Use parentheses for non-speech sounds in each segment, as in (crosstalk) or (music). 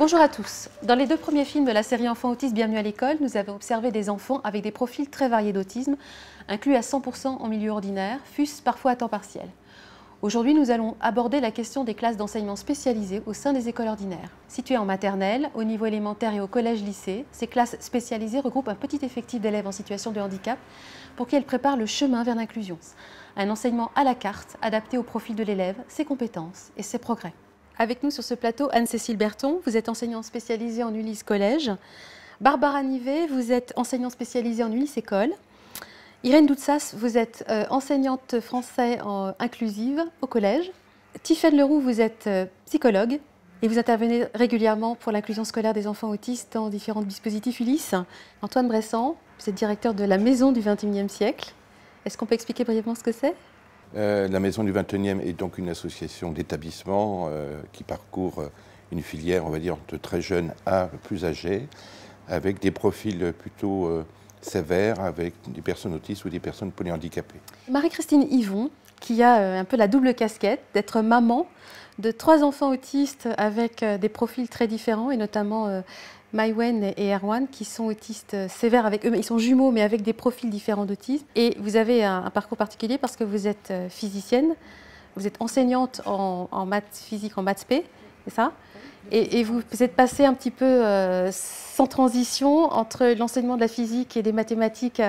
Bonjour à tous. Dans les deux premiers films de la série Enfants autistes Bienvenue à l'école, nous avons observé des enfants avec des profils très variés d'autisme, inclus à 100% en milieu ordinaire, fût-ce parfois à temps partiel. Aujourd'hui, nous allons aborder la question des classes d'enseignement spécialisées au sein des écoles ordinaires. Situées en maternelle, au niveau élémentaire et au collège-lycée, ces classes spécialisées regroupent un petit effectif d'élèves en situation de handicap pour qui elles préparent le chemin vers l'inclusion. Un enseignement à la carte, adapté au profil de l'élève, ses compétences et ses progrès. Avec nous sur ce plateau, Anne-Cécile Berton, vous êtes enseignante spécialisée en Ulysse Collège. Barbara Nivet, vous êtes enseignante spécialisée en Ulysse École. Irène Doutsas, vous êtes euh, enseignante français inclusive au collège. Tiffaine Leroux, vous êtes euh, psychologue et vous intervenez régulièrement pour l'inclusion scolaire des enfants autistes dans différents dispositifs Ulysse. Antoine Bressan, vous êtes directeur de la Maison du XXIe siècle. Est-ce qu'on peut expliquer brièvement ce que c'est? Euh, La Maison du XXIe est donc une association d'établissements qui parcourt une filière, on va dire, de très jeunes à plus âgés, avec des profils plutôt sévère avec des personnes autistes ou des personnes polyhandicapées. Marie-Christine Yvon, qui a euh, un peu la double casquette d'être maman de trois enfants autistes avec euh, des profils très différents, et notamment euh, Maïwen et Erwan, qui sont autistes sévères avec eux. Ils sont jumeaux, mais avec des profils différents d'autisme. Et vous avez un, parcours particulier parce que vous êtes physicienne, vous êtes enseignante en, en maths physique, en maths P, c'est ça? Et, vous, êtes passé un petit peu euh, sans transition entre l'enseignement de la physique et des mathématiques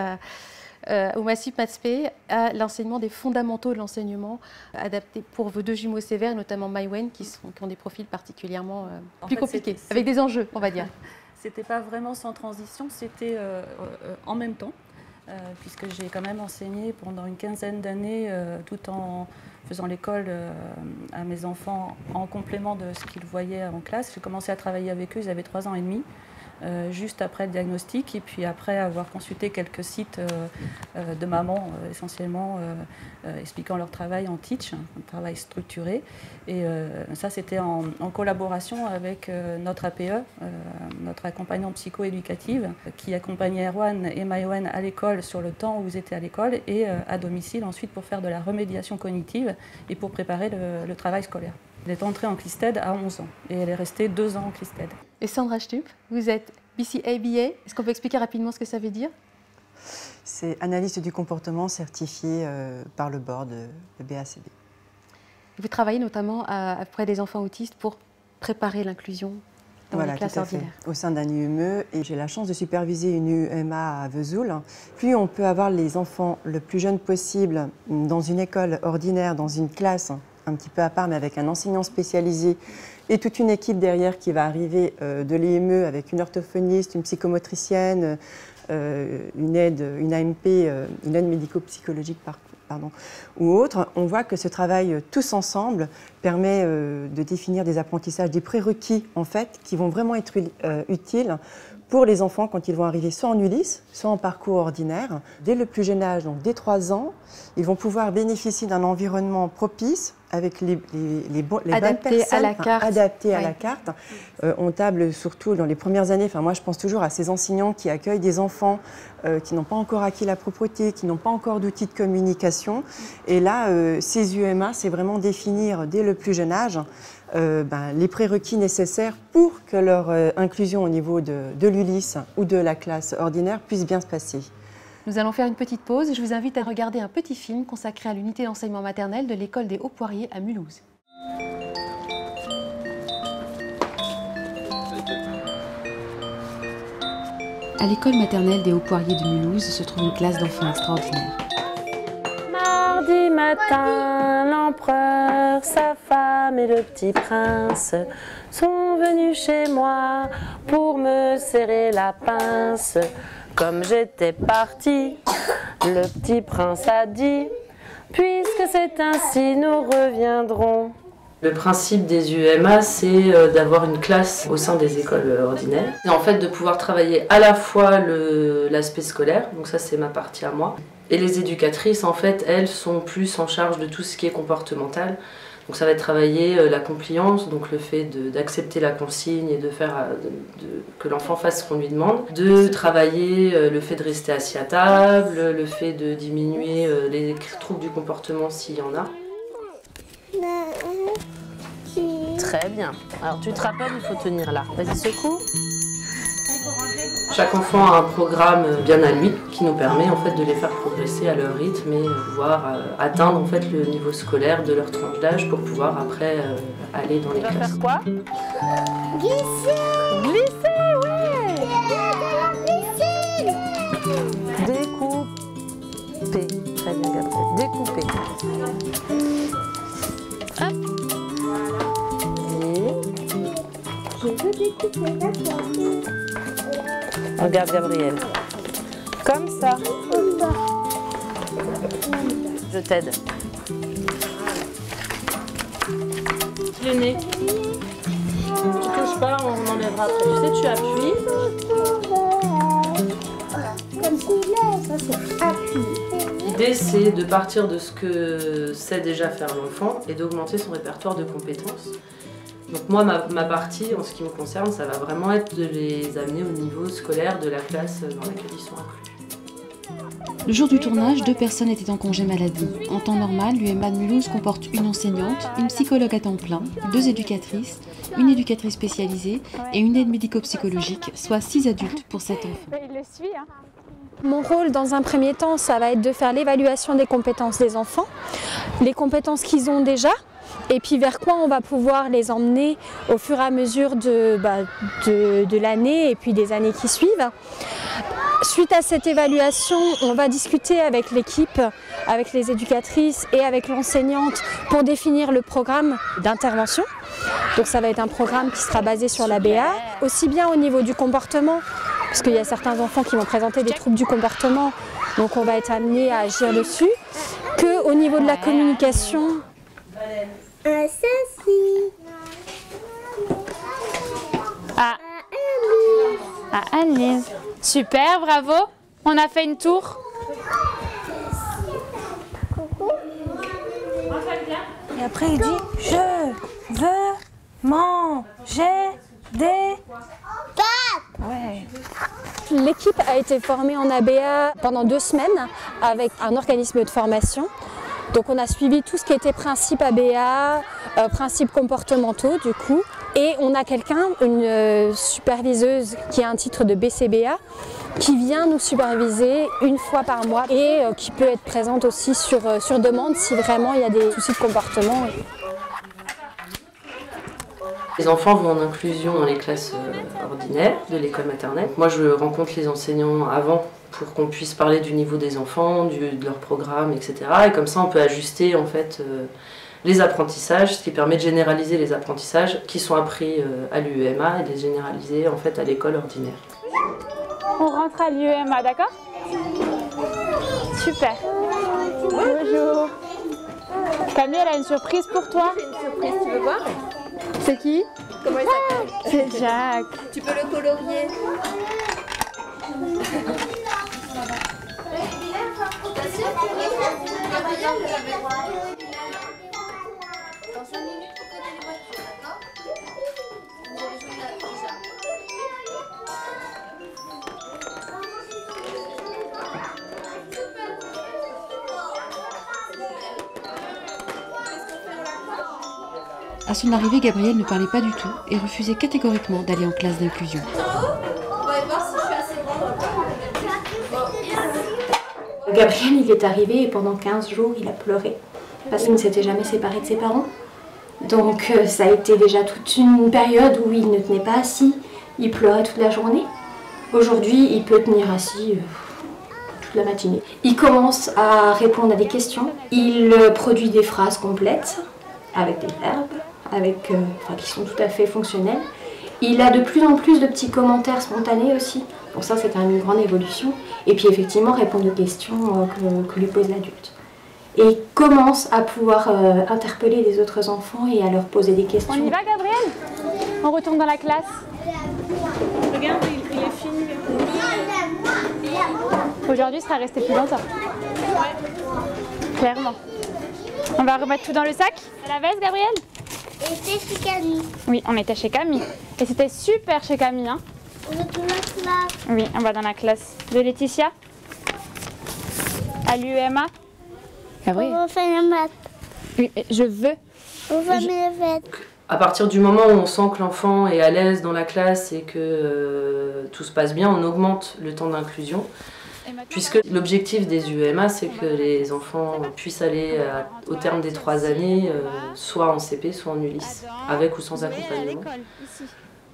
euh, au Massif MathsP à l'enseignement des fondamentaux de l'enseignement adapté pour vos deux jumeaux sévères, notamment Mywen, qui, qui ont des profils particulièrement euh, plus compliqués, avec des enjeux, on va dire. (laughs) C'était pas vraiment sans transition, c'était en même temps. puisque j'ai quand même enseigné pendant une quinzaine d'années tout en faisant l'école euh, à mes enfants en complément de ce qu'ils voyaient en classe. J'ai commencé à travailler avec eux, ils avaient trois ans et demi. Euh, juste après le diagnostic et puis après avoir consulté quelques sites euh, de mamans essentiellement expliquant leur travail en teach, un travail structuré. Et ça c'était en, collaboration avec notre APE, notre accompagnante psycho-éducative, qui accompagnait Erwan et Maïwen à l'école sur le temps où ils étaient à l'école et à domicile ensuite pour faire de la remédiation cognitive et pour préparer le, travail scolaire. Elle est entrée en Clisted à 11 ans et elle est restée deux ans en Clisted. Et Sandra Stup, vous êtes BCABA. Est-ce qu'on peut expliquer rapidement ce que ça veut dire? C'est analyste du comportement certifié euh, par le board de, BACB. Vous travaillez notamment auprès des enfants autistes pour préparer l'inclusion dans voilà, les classes ordinaires. au sein d'un UME et j'ai la chance de superviser une UMA à Vesoul. Plus on peut avoir les enfants le plus jeunes possible dans une école ordinaire, dans une classe un petit peu à part, mais avec un enseignant spécialisé et toute une équipe derrière qui va arriver euh, de l'EME avec une orthophoniste, une psychomotricienne, euh, une aide, une AMP, euh, une aide médico-psychologique ou autre, on voit que ce travail tous ensemble permet de définir des apprentissages, des prérequis en fait, qui vont vraiment être utiles pour les enfants quand ils vont arriver soit en Ulysse, soit en parcours ordinaire. Dès le plus jeune âge, donc dès 3 ans, ils vont pouvoir bénéficier d'un environnement propice avec les, les, bonnes personnes à la carte. adaptées à la carte. Euh, on table surtout dans les premières années, enfin moi je pense toujours à ces enseignants qui accueillent des enfants euh, qui n'ont pas encore acquis la propreté, qui n'ont pas encore d'outils de communication. Et là, euh, ces UMA, c'est vraiment définir dès le plus jeune âge euh, ben, les prérequis nécessaires pour que leur euh, inclusion au niveau de, de l'ULIS ou de la classe ordinaire puisse bien se passer. Nous allons faire une petite pause et je vous invite à regarder un petit film consacré à l'unité d'enseignement maternel de l'école des Hauts-Poiriers à Mulhouse. À l'école maternelle des Hauts-Poiriers de Mulhouse se trouve une classe d'enfants extraordinaires. Mardi matin, l'empereur, sa femme et le petit prince sont venus chez moi pour me serrer la pince. Comme j'étais parti, le petit prince a dit, puisque c'est ainsi, nous reviendrons. Le principe des UMA, c'est euh, d'avoir une classe au sein des écoles ordinaires. Et en fait, de pouvoir travailler à la fois l'aspect scolaire, donc ça c'est ma partie à moi, et les éducatrices, en fait, elles sont plus en charge de tout ce qui est comportemental. Donc ça va être travailler euh, la compliance, donc le fait d'accepter la consigne et de faire euh, que l'enfant fasse ce qu'on lui demande, de travailler le fait de rester assis à table, le fait de diminuer les troubles du comportement s'il y en a. Très bien. Alors tu te rappelles, il faut tenir là. Vas-y, secoue. Chaque enfant a un programme bien à lui qui nous permet en fait de les faire progresser à leur rythme et pouvoir euh, atteindre en fait le niveau scolaire de leur tranche d'âge pour pouvoir après euh, aller dans les classes. faire quoi? Glisser Glisser, ouais Découper. Très bien, Gabriel. Découper. Hop. Et... Regarde Gabriel. Comme ça. Je t'aide. Le nez. Tu touches pas, on enlèvera après. Tu sais, tu appuies. Comme ça c'est appui. L'idée c'est de partir de ce que sait déjà faire l'enfant et d'augmenter son répertoire de compétences. Donc moi, ma, ma partie, en ce qui me concerne, ça va vraiment être de les amener au niveau scolaire de la classe dans laquelle ils sont inclus. Le jour du tournage, deux personnes étaient en congé maladie. En temps normal, l'UMA de Mulhouse comporte une enseignante, une psychologue à temps plein, deux éducatrices, une éducatrice spécialisée et une aide médico-psychologique, soit six adultes pour cet enfant. Il le suit. Hein. Mon rôle dans un premier temps, ça va être de faire l'évaluation des compétences des enfants, les compétences qu'ils ont déjà, et puis vers quoi on va pouvoir les emmener au fur et à mesure de, bah, de l'année et puis des années qui suivent. Suite à cette évaluation, on va discuter avec l'équipe, avec les éducatrices et avec l'enseignante pour définir le programme d'intervention. Donc ça va être un programme qui sera basé sur la BA, aussi bien au niveau du comportement, parce qu'il y a certains enfants qui vont présenter des troubles du comportement, donc on va être amené à agir dessus, que au niveau de la communication. Un ceci. Ah. Ah, Annelise. Super, bravo. On a fait une tour. Et après il dit je veux manger des Ouais. L'équipe a été formée en ABA pendant deux semaines avec un organisme de formation. Donc on a suivi tout ce qui était principe ABA, euh, principes comportementaux du coup. Et on a quelqu'un, une euh, superviseuse qui a un titre de BCBA, qui vient nous superviser une fois par mois et euh, qui peut être présente aussi sur, euh, sur demande si vraiment il y a des soucis de comportement. Les enfants vont en inclusion dans les classes ordinaires de l'école maternelle. Moi, je rencontre les enseignants avant pour qu'on puisse parler du niveau des enfants, du- de leur programme, etc. Et comme ça, on peut ajuster en fait euh, les apprentissages, ce qui permet de généraliser les apprentissages qui sont appris euh, à l'UEMA et de les généraliser en fait à l'école ordinaire. On rentre à l'UEMA, d'accord? Super. Bonjour. Camille, elle a une surprise pour toi? Une surprise, tu veux voir? C'est qui? Comment il s'appelle? C'est Jacques. Tu peux le colorier. À son arrivée, Gabriel ne parlait pas du tout et refusait catégoriquement d'aller en classe d'inclusion. On va aller voir si je suis assez grande. Gabriel, il est arrivé et pendant 15 jours, il a pleuré parce qu'il ne s'était jamais séparé de ses parents. Donc euh, ça a été déjà toute une période où il ne tenait pas assis, il pleurait toute la journée. Aujourd'hui, il peut tenir assis euh, toute la matinée. Il commence à répondre à des questions, il euh, produit des phrases complètes avec des verbes, avec, qui sont tout à fait fonctionnels. Il a de plus en plus de petits commentaires spontanés aussi. Pour ça, c'est quand même une grande évolution. Et puis effectivement, répondre aux questions euh, que, que lui pose l'adulte. Et commence à pouvoir euh, interpeller les autres enfants et à leur poser des questions. On y va, Gabriel? On retourne dans la classe. Regarde, il, il est fini. Aujourd'hui, il sera resté plus longtemps. Clairement. On va remettre tout dans le sac. À la veste, Gabriel? Et c'est chez Camille. Oui, on était chez Camille. Et c'était super chez Camille. Hein On la classe. oui, on va dans la classe de Laetitia. À l'UEMA. On va faire la maths. Oui, je veux. On va mettre le vêt. À partir du moment où on sent que l'enfant est à l'aise dans la classe et que euh, tout se passe bien, on augmente le temps d'inclusion. Puisque l'objectif des UEMA, c'est que les enfants puissent aller à- au terme des trois années, euh, soit en CP, soit en ULIS, avec ou sans accompagnement.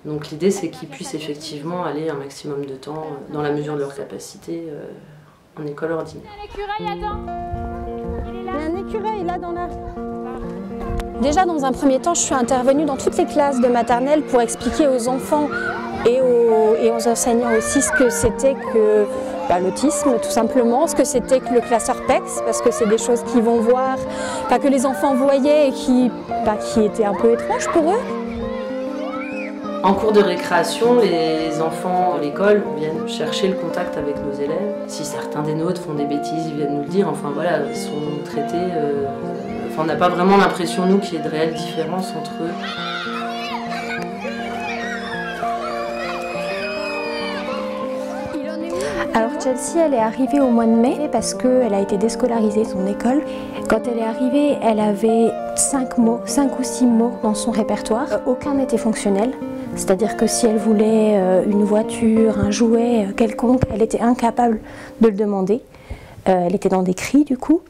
Donc l'idée, c'est qu'ils puissent effectivement aller un maximum de temps, euh, dans la mesure de leur capacité, euh, en école ordinaire. Il y a un écureuil là dans la... Déjà dans un premier temps, je suis intervenue dans toutes les classes de maternelle pour expliquer aux enfants et aux, et aux enseignants aussi ce que c'était que bah, l'autisme tout simplement, ce que c'était que le classeur PEX, parce que c'est des choses qu'ils vont voir, enfin, que les enfants voyaient et qui, bah, qui étaient un peu étranges pour eux. En cours de récréation, les enfants de l'école viennent chercher le contact avec nos élèves. Si certains des nôtres font des bêtises, ils viennent nous le dire. Enfin voilà, ils sont traités. euh, Enfin, on n'a pas vraiment l'impression, nous, qu'il y ait de réelles différences entre eux. Alors Chelsea, elle est arrivée au mois de mai parce qu'elle a été déscolarisée de son école. Quand elle est arrivée, elle avait 5 mots, 5 ou 6 mots dans son répertoire. Euh, Aucun n'était fonctionnel. C'est-à-dire que si elle voulait euh, une voiture, un jouet euh, quelconque, elle était incapable de le demander. Euh, Elle était dans des cris du coup.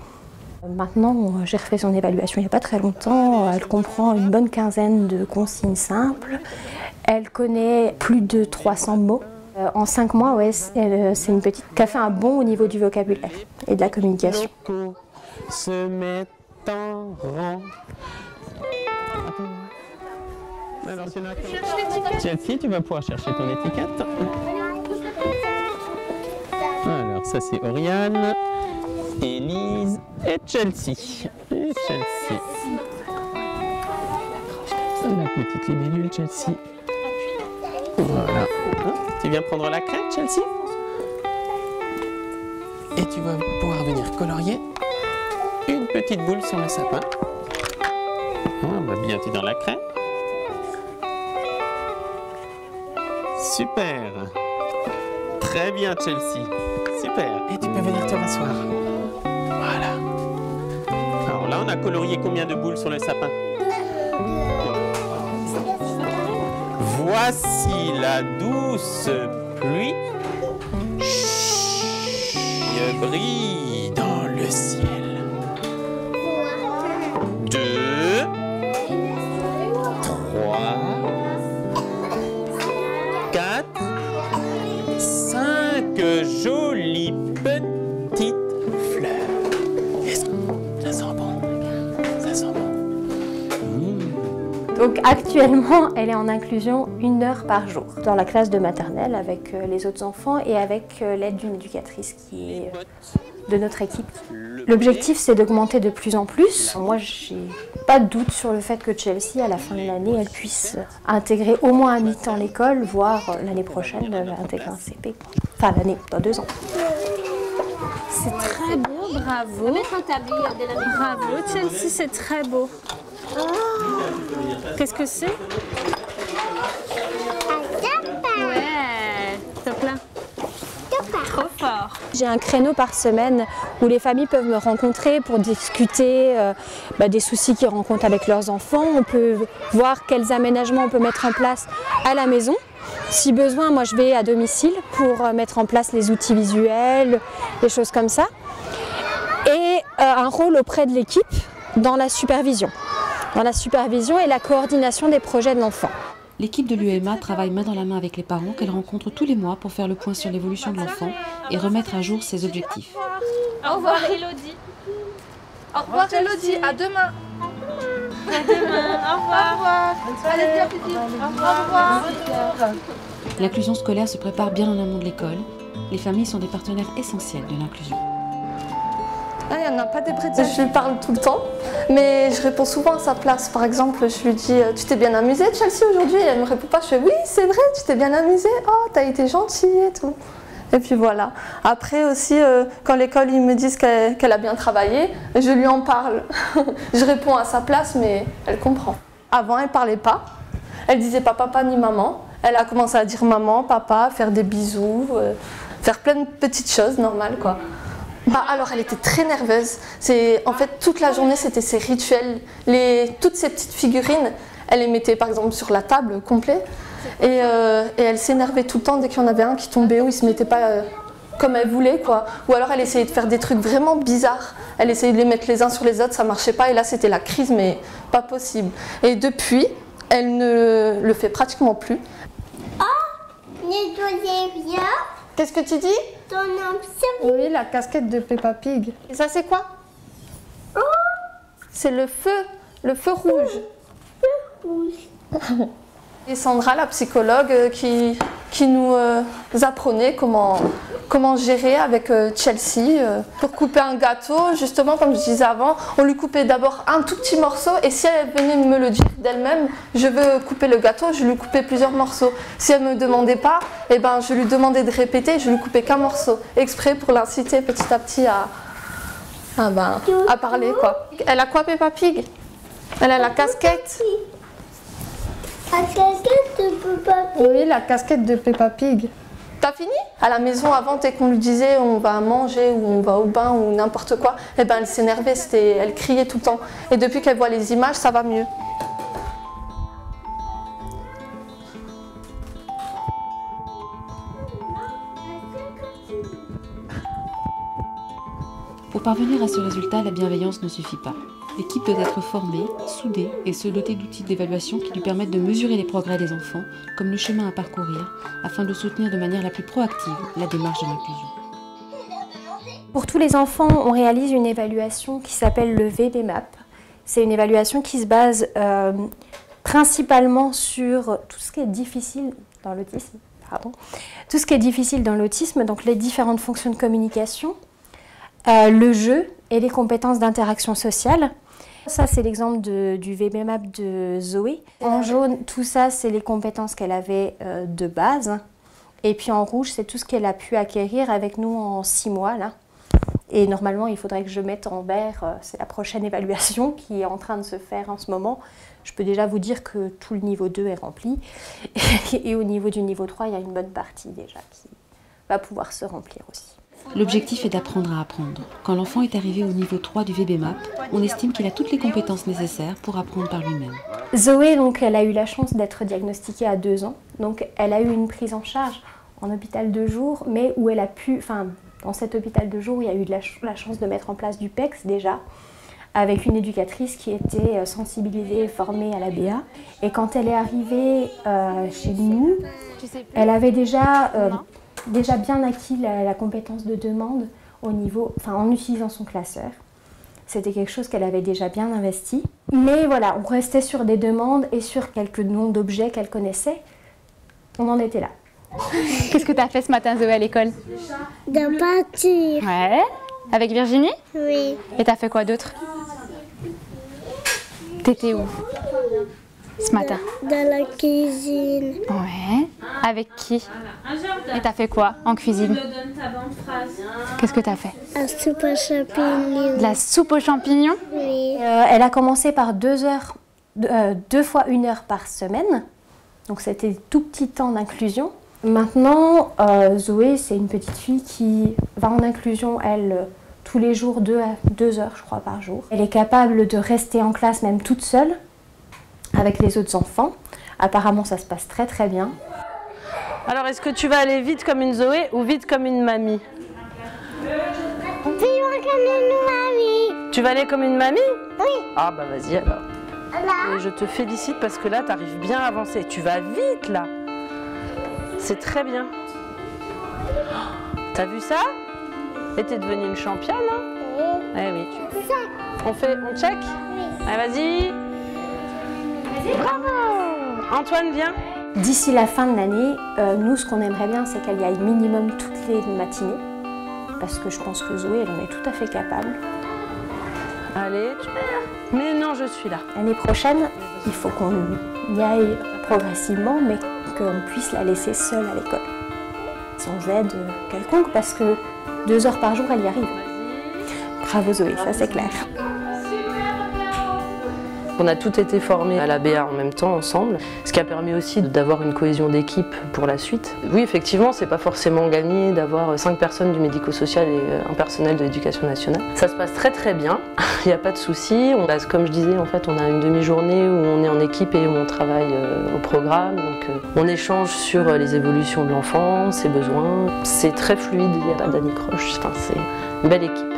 Maintenant, j'ai refait son évaluation il n'y a pas très longtemps. Elle comprend une bonne quinzaine de consignes simples. Elle connaît plus de 300 mots. En 5 mois, ouais, c'est une petite qui a fait un bond au niveau du vocabulaire et de la communication. Alors, Chelsea, tu vas pouvoir chercher ton étiquette. Alors, ça c'est Oriane, Élise et Chelsea. Et Chelsea. La petite libellule, Chelsea. Voilà. Tu viens prendre la crête, Chelsea? Et tu vas pouvoir venir colorier une petite boule sur le sapin. Ah, bah bien, tu es dans la craie. Super. Très bien, Chelsea. Super. Et tu peux venir te rasseoir. Voilà. Alors là, on a colorié combien de boules sur le sapin Voici la douce pluie Chut, brille dans le ciel. Donc actuellement, elle est en inclusion une heure par jour dans la classe de maternelle avec euh, les autres enfants et avec euh, l'aide d'une éducatrice qui est euh, de notre équipe. L'objectif, c'est d'augmenter de plus en plus. Moi, j'ai pas de doute sur le fait que Chelsea, à la fin de l'année, elle puisse intégrer au moins un mi-temps l'école, voire l'année prochaine, elle va intégrer un CP. Enfin, l'année, dans deux ans. C'est très beau, bravo. Bravo, Chelsea, c'est très beau. Qu'est-ce que c'est? Ouais, top là. Trop fort. J'ai un créneau par semaine où les familles peuvent me rencontrer pour discuter euh, bah, des soucis qu'ils rencontrent avec leurs enfants. On peut voir quels aménagements on peut mettre en place à la maison. Si besoin, moi je vais à domicile pour euh, mettre en place les outils visuels, des choses comme ça. Et euh, un rôle auprès de l'équipe dans la supervision. Dans la supervision et la coordination des projets de l'enfant. L'équipe de l'UEMA travaille main dans la main avec les parents qu'elle rencontre tous les mois pour faire le point sur l'évolution de l'enfant et remettre à jour ses objectifs. Au revoir Elodie. Au revoir Elodie, à demain. À demain, au revoir. Au revoir. L'inclusion scolaire se prépare bien en amont de l'école. Les familles sont des partenaires essentiels de l'inclusion. Ah, il n'y en a pas des. Je lui parle tout le temps, mais je réponds souvent à sa place. Par exemple, je lui dis euh, Tu t'es bien amusée, Chelsea, aujourd'hui? Et elle me répond pas. Je fais Oui, c'est vrai, tu t'es bien amusée. Oh, t'as été gentille et tout. Et puis voilà. Après aussi, euh, quand l'école ils me disent qu'elle qu'elle a bien travaillé, je lui en parle. (laughs) je réponds à sa place, mais elle comprend. Avant, elle parlait pas. Elle disait pas papa ni maman. Elle a commencé à dire maman, papa, faire des bisous, euh, faire plein de petites choses normales quoi. Bah, alors elle était très nerveuse. C'est en fait toute la journée c'était ses rituels, les toutes ces petites figurines. elle les mettait par exemple sur la table complet. Et, euh, et elle s'énervait tout le temps dès qu'il y en avait un qui tombait ou il se mettait pas euh, comme elle voulait quoi. Ou alors elle essayait de faire des trucs vraiment bizarres. Elle essayait de les mettre les uns sur les autres, ça marchait pas et là c'était la crise mais pas possible. Et depuis, elle ne le fait pratiquement plus. Nettoyer bien Qu'est-ce que tu dis? Oui, la casquette de Peppa Pig. Et ça c'est quoi? C'est le feu, le feu rouge. (laughs) Et Sandra, la psychologue, euh, qui, qui nous euh, apprenait comment, comment gérer avec euh, Chelsea. pour couper un gâteau, justement, comme je disais avant, on lui coupait d'abord un tout petit morceau et si elle venait me le dire d'elle-même, je veux couper le gâteau, je lui coupais plusieurs morceaux. Si elle me demandait pas, eh ben, je lui demandais de répéter, je lui coupais qu'un morceau, exprès pour l'inciter petit à petit à, à, ben, à parler. Quoi. Elle a quoi, Peppa Pig Elle a la casquette. La casquette de Peppa Pig. Oui, la casquette de Peppa Pig. T'as fini? À la maison, avant, dès qu'on lui disait on va manger ou on va au bain ou n'importe quoi, eh ben, elle s'énervait, elle criait tout le temps. Et depuis qu'elle voit les images, ça va mieux. Pour parvenir à ce résultat, la bienveillance ne suffit pas. L'équipe doit être formée, soudée et se doter d'outils d'évaluation qui lui permettent de mesurer les progrès des enfants, comme le chemin à parcourir, afin de soutenir de manière la plus proactive la démarche de l'inclusion. Pour tous les enfants, on réalise une évaluation qui s'appelle le VBMAP. C'est une évaluation qui se base euh, principalement sur tout ce qui est difficile dans l'autisme. Tout ce qui est difficile dans l'autisme, donc les différentes fonctions de communication, euh, le jeu et les compétences d'interaction sociale. Ça, c'est l'exemple du VBMAP de Zoé. En jaune, tout ça, c'est les compétences qu'elle avait euh, de base. Et puis en rouge, c'est tout ce qu'elle a pu acquérir avec nous en six mois. Là. Et normalement, il faudrait que je mette en vert, euh, c'est la prochaine (laughs) évaluation qui est en train de se faire en ce moment. Je peux déjà vous dire que tout le niveau 2 est rempli. (laughs) Et au niveau du niveau 3, il y a une bonne partie déjà qui va pouvoir se remplir aussi. L'objectif est d'apprendre à apprendre. Quand l'enfant est arrivé au niveau 3 du VBMAP, on estime qu'il a toutes les compétences nécessaires pour apprendre par lui-même. Zoé, donc, elle a eu la chance d'être diagnostiquée à deux ans. Donc, elle a eu une prise en charge en hôpital de jour, mais où elle a pu, enfin, dans cet hôpital de jour, il y a eu de la, ch- la chance de mettre en place du PEX déjà, avec une éducatrice qui était euh, sensibilisée et formée à la BA. Et quand elle est arrivée euh, chez nous, elle avait déjà, euh, déjà bien acquis la, la compétence de demande au niveau, enfin, en utilisant son classeur. C'était quelque chose qu'elle avait déjà bien investi. Mais voilà, on restait sur des demandes et sur quelques noms d'objets qu'elle connaissait. On en était là. (laughs) Qu'est-ce que tu as fait ce matin, Zoé, à l'école? De peinture. Ouais. Avec Virginie? Oui. Et t'as fait quoi d'autre? T'étais où? Ce matin Dans la cuisine. Ouais. Avec qui? Et t'as fait quoi en cuisine? Qu'est-ce que t'as fait? Un soupe à champignons. De la soupe aux champignons? Oui. Euh, elle a commencé par deux heures, euh, deux fois une heure par semaine. Donc c'était tout petit temps d'inclusion. Maintenant, euh, Zoé, c'est une petite fille qui va en inclusion, elle, tous les jours, deux, à- deux heures, je crois, par jour. Elle est capable de rester en classe même toute seule avec les autres enfants. Apparemment, ça se passe très très bien. Alors, est-ce que tu vas aller vite comme une Zoé ou vite comme une mamie comme une mamie. Tu vas aller comme une mamie Oui. Ah bah vas-y alors. Là. Et je te félicite parce que là, tu arrives bien à avancer. Tu vas vite là. C'est très bien. T'as vu ça? Et t'es devenue une championne, hein? Eh oui. Tu... On fait, on check? Allez, vas-y. Bravo Antoine, viens. D'ici la fin de l'année, euh, nous, ce qu'on aimerait bien, c'est qu'elle y aille minimum toutes les matinées. Parce que je pense que Zoé, elle en est tout à fait capable. Allez, tu... Mais non, je suis là. L'année prochaine, il faut qu'on y aille progressivement, mais qu'on puisse la laisser seule à l'école. Sans aide euh, quelconque, parce que deux heures par jour, elle y arrive. Bravo Zoé, ça c'est clair. On a tout été formés à la BA en même temps, ensemble, ce qui a permis aussi d'avoir une cohésion d'équipe pour la suite. Oui, effectivement, c'est pas forcément gagné d'avoir cinq personnes du médico-social et un personnel de l'éducation nationale. Ça se passe très très bien, (laughs) il n'y a pas de souci. Comme je disais, en fait, on a une demi-journée où on est en équipe et où on travaille euh, au programme. Euh, on échange sur euh, les évolutions de l'enfant, ses besoins. C'est très fluide, il n'y a pas d'anicroche. Enfin, c'est une belle équipe.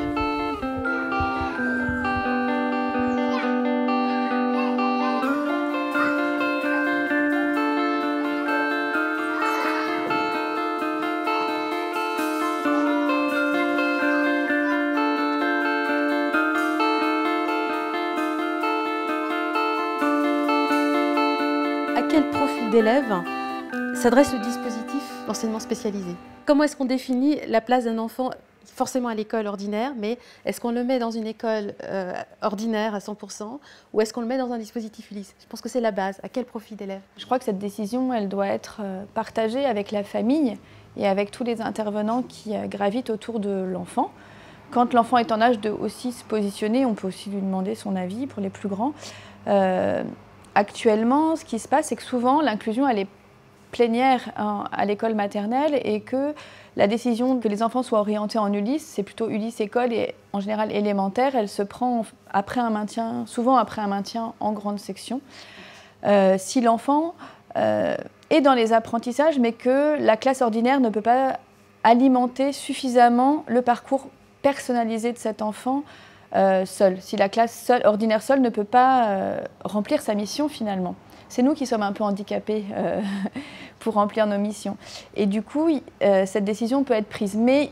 S'adresse le dispositif d'enseignement spécialisé Comment est-ce qu'on définit la place d'un enfant forcément à l'école ordinaire, mais est-ce qu'on le met dans une école euh, ordinaire à 100% ou est-ce qu'on le met dans un dispositif Ulysse? Je pense que c'est la base. À quel profil d'élèves? Je crois que cette décision, elle doit être euh, partagée avec la famille et avec tous les intervenants qui euh, gravitent autour de l'enfant. Quand l'enfant est en âge de aussi se positionner, on peut aussi lui demander son avis pour les plus grands. Actuellement, ce qui se passe, c'est que souvent l'inclusion elle est plénière hein, à l'école maternelle et que la décision que les enfants soient orientés en Ulysse, c'est plutôt Ulysse école et en général élémentaire, elle se prend après un maintien, souvent après un maintien en grande section. Euh, si l'enfant euh, est dans les apprentissages, mais que la classe ordinaire ne peut pas alimenter suffisamment le parcours personnalisé de cet enfant euh, seul, si la classe seule, ordinaire seule ne peut pas euh, remplir sa mission finalement. C'est nous qui sommes un peu handicapés euh, (laughs) pour remplir nos missions. Et du coup, euh, cette décision peut être prise. Mais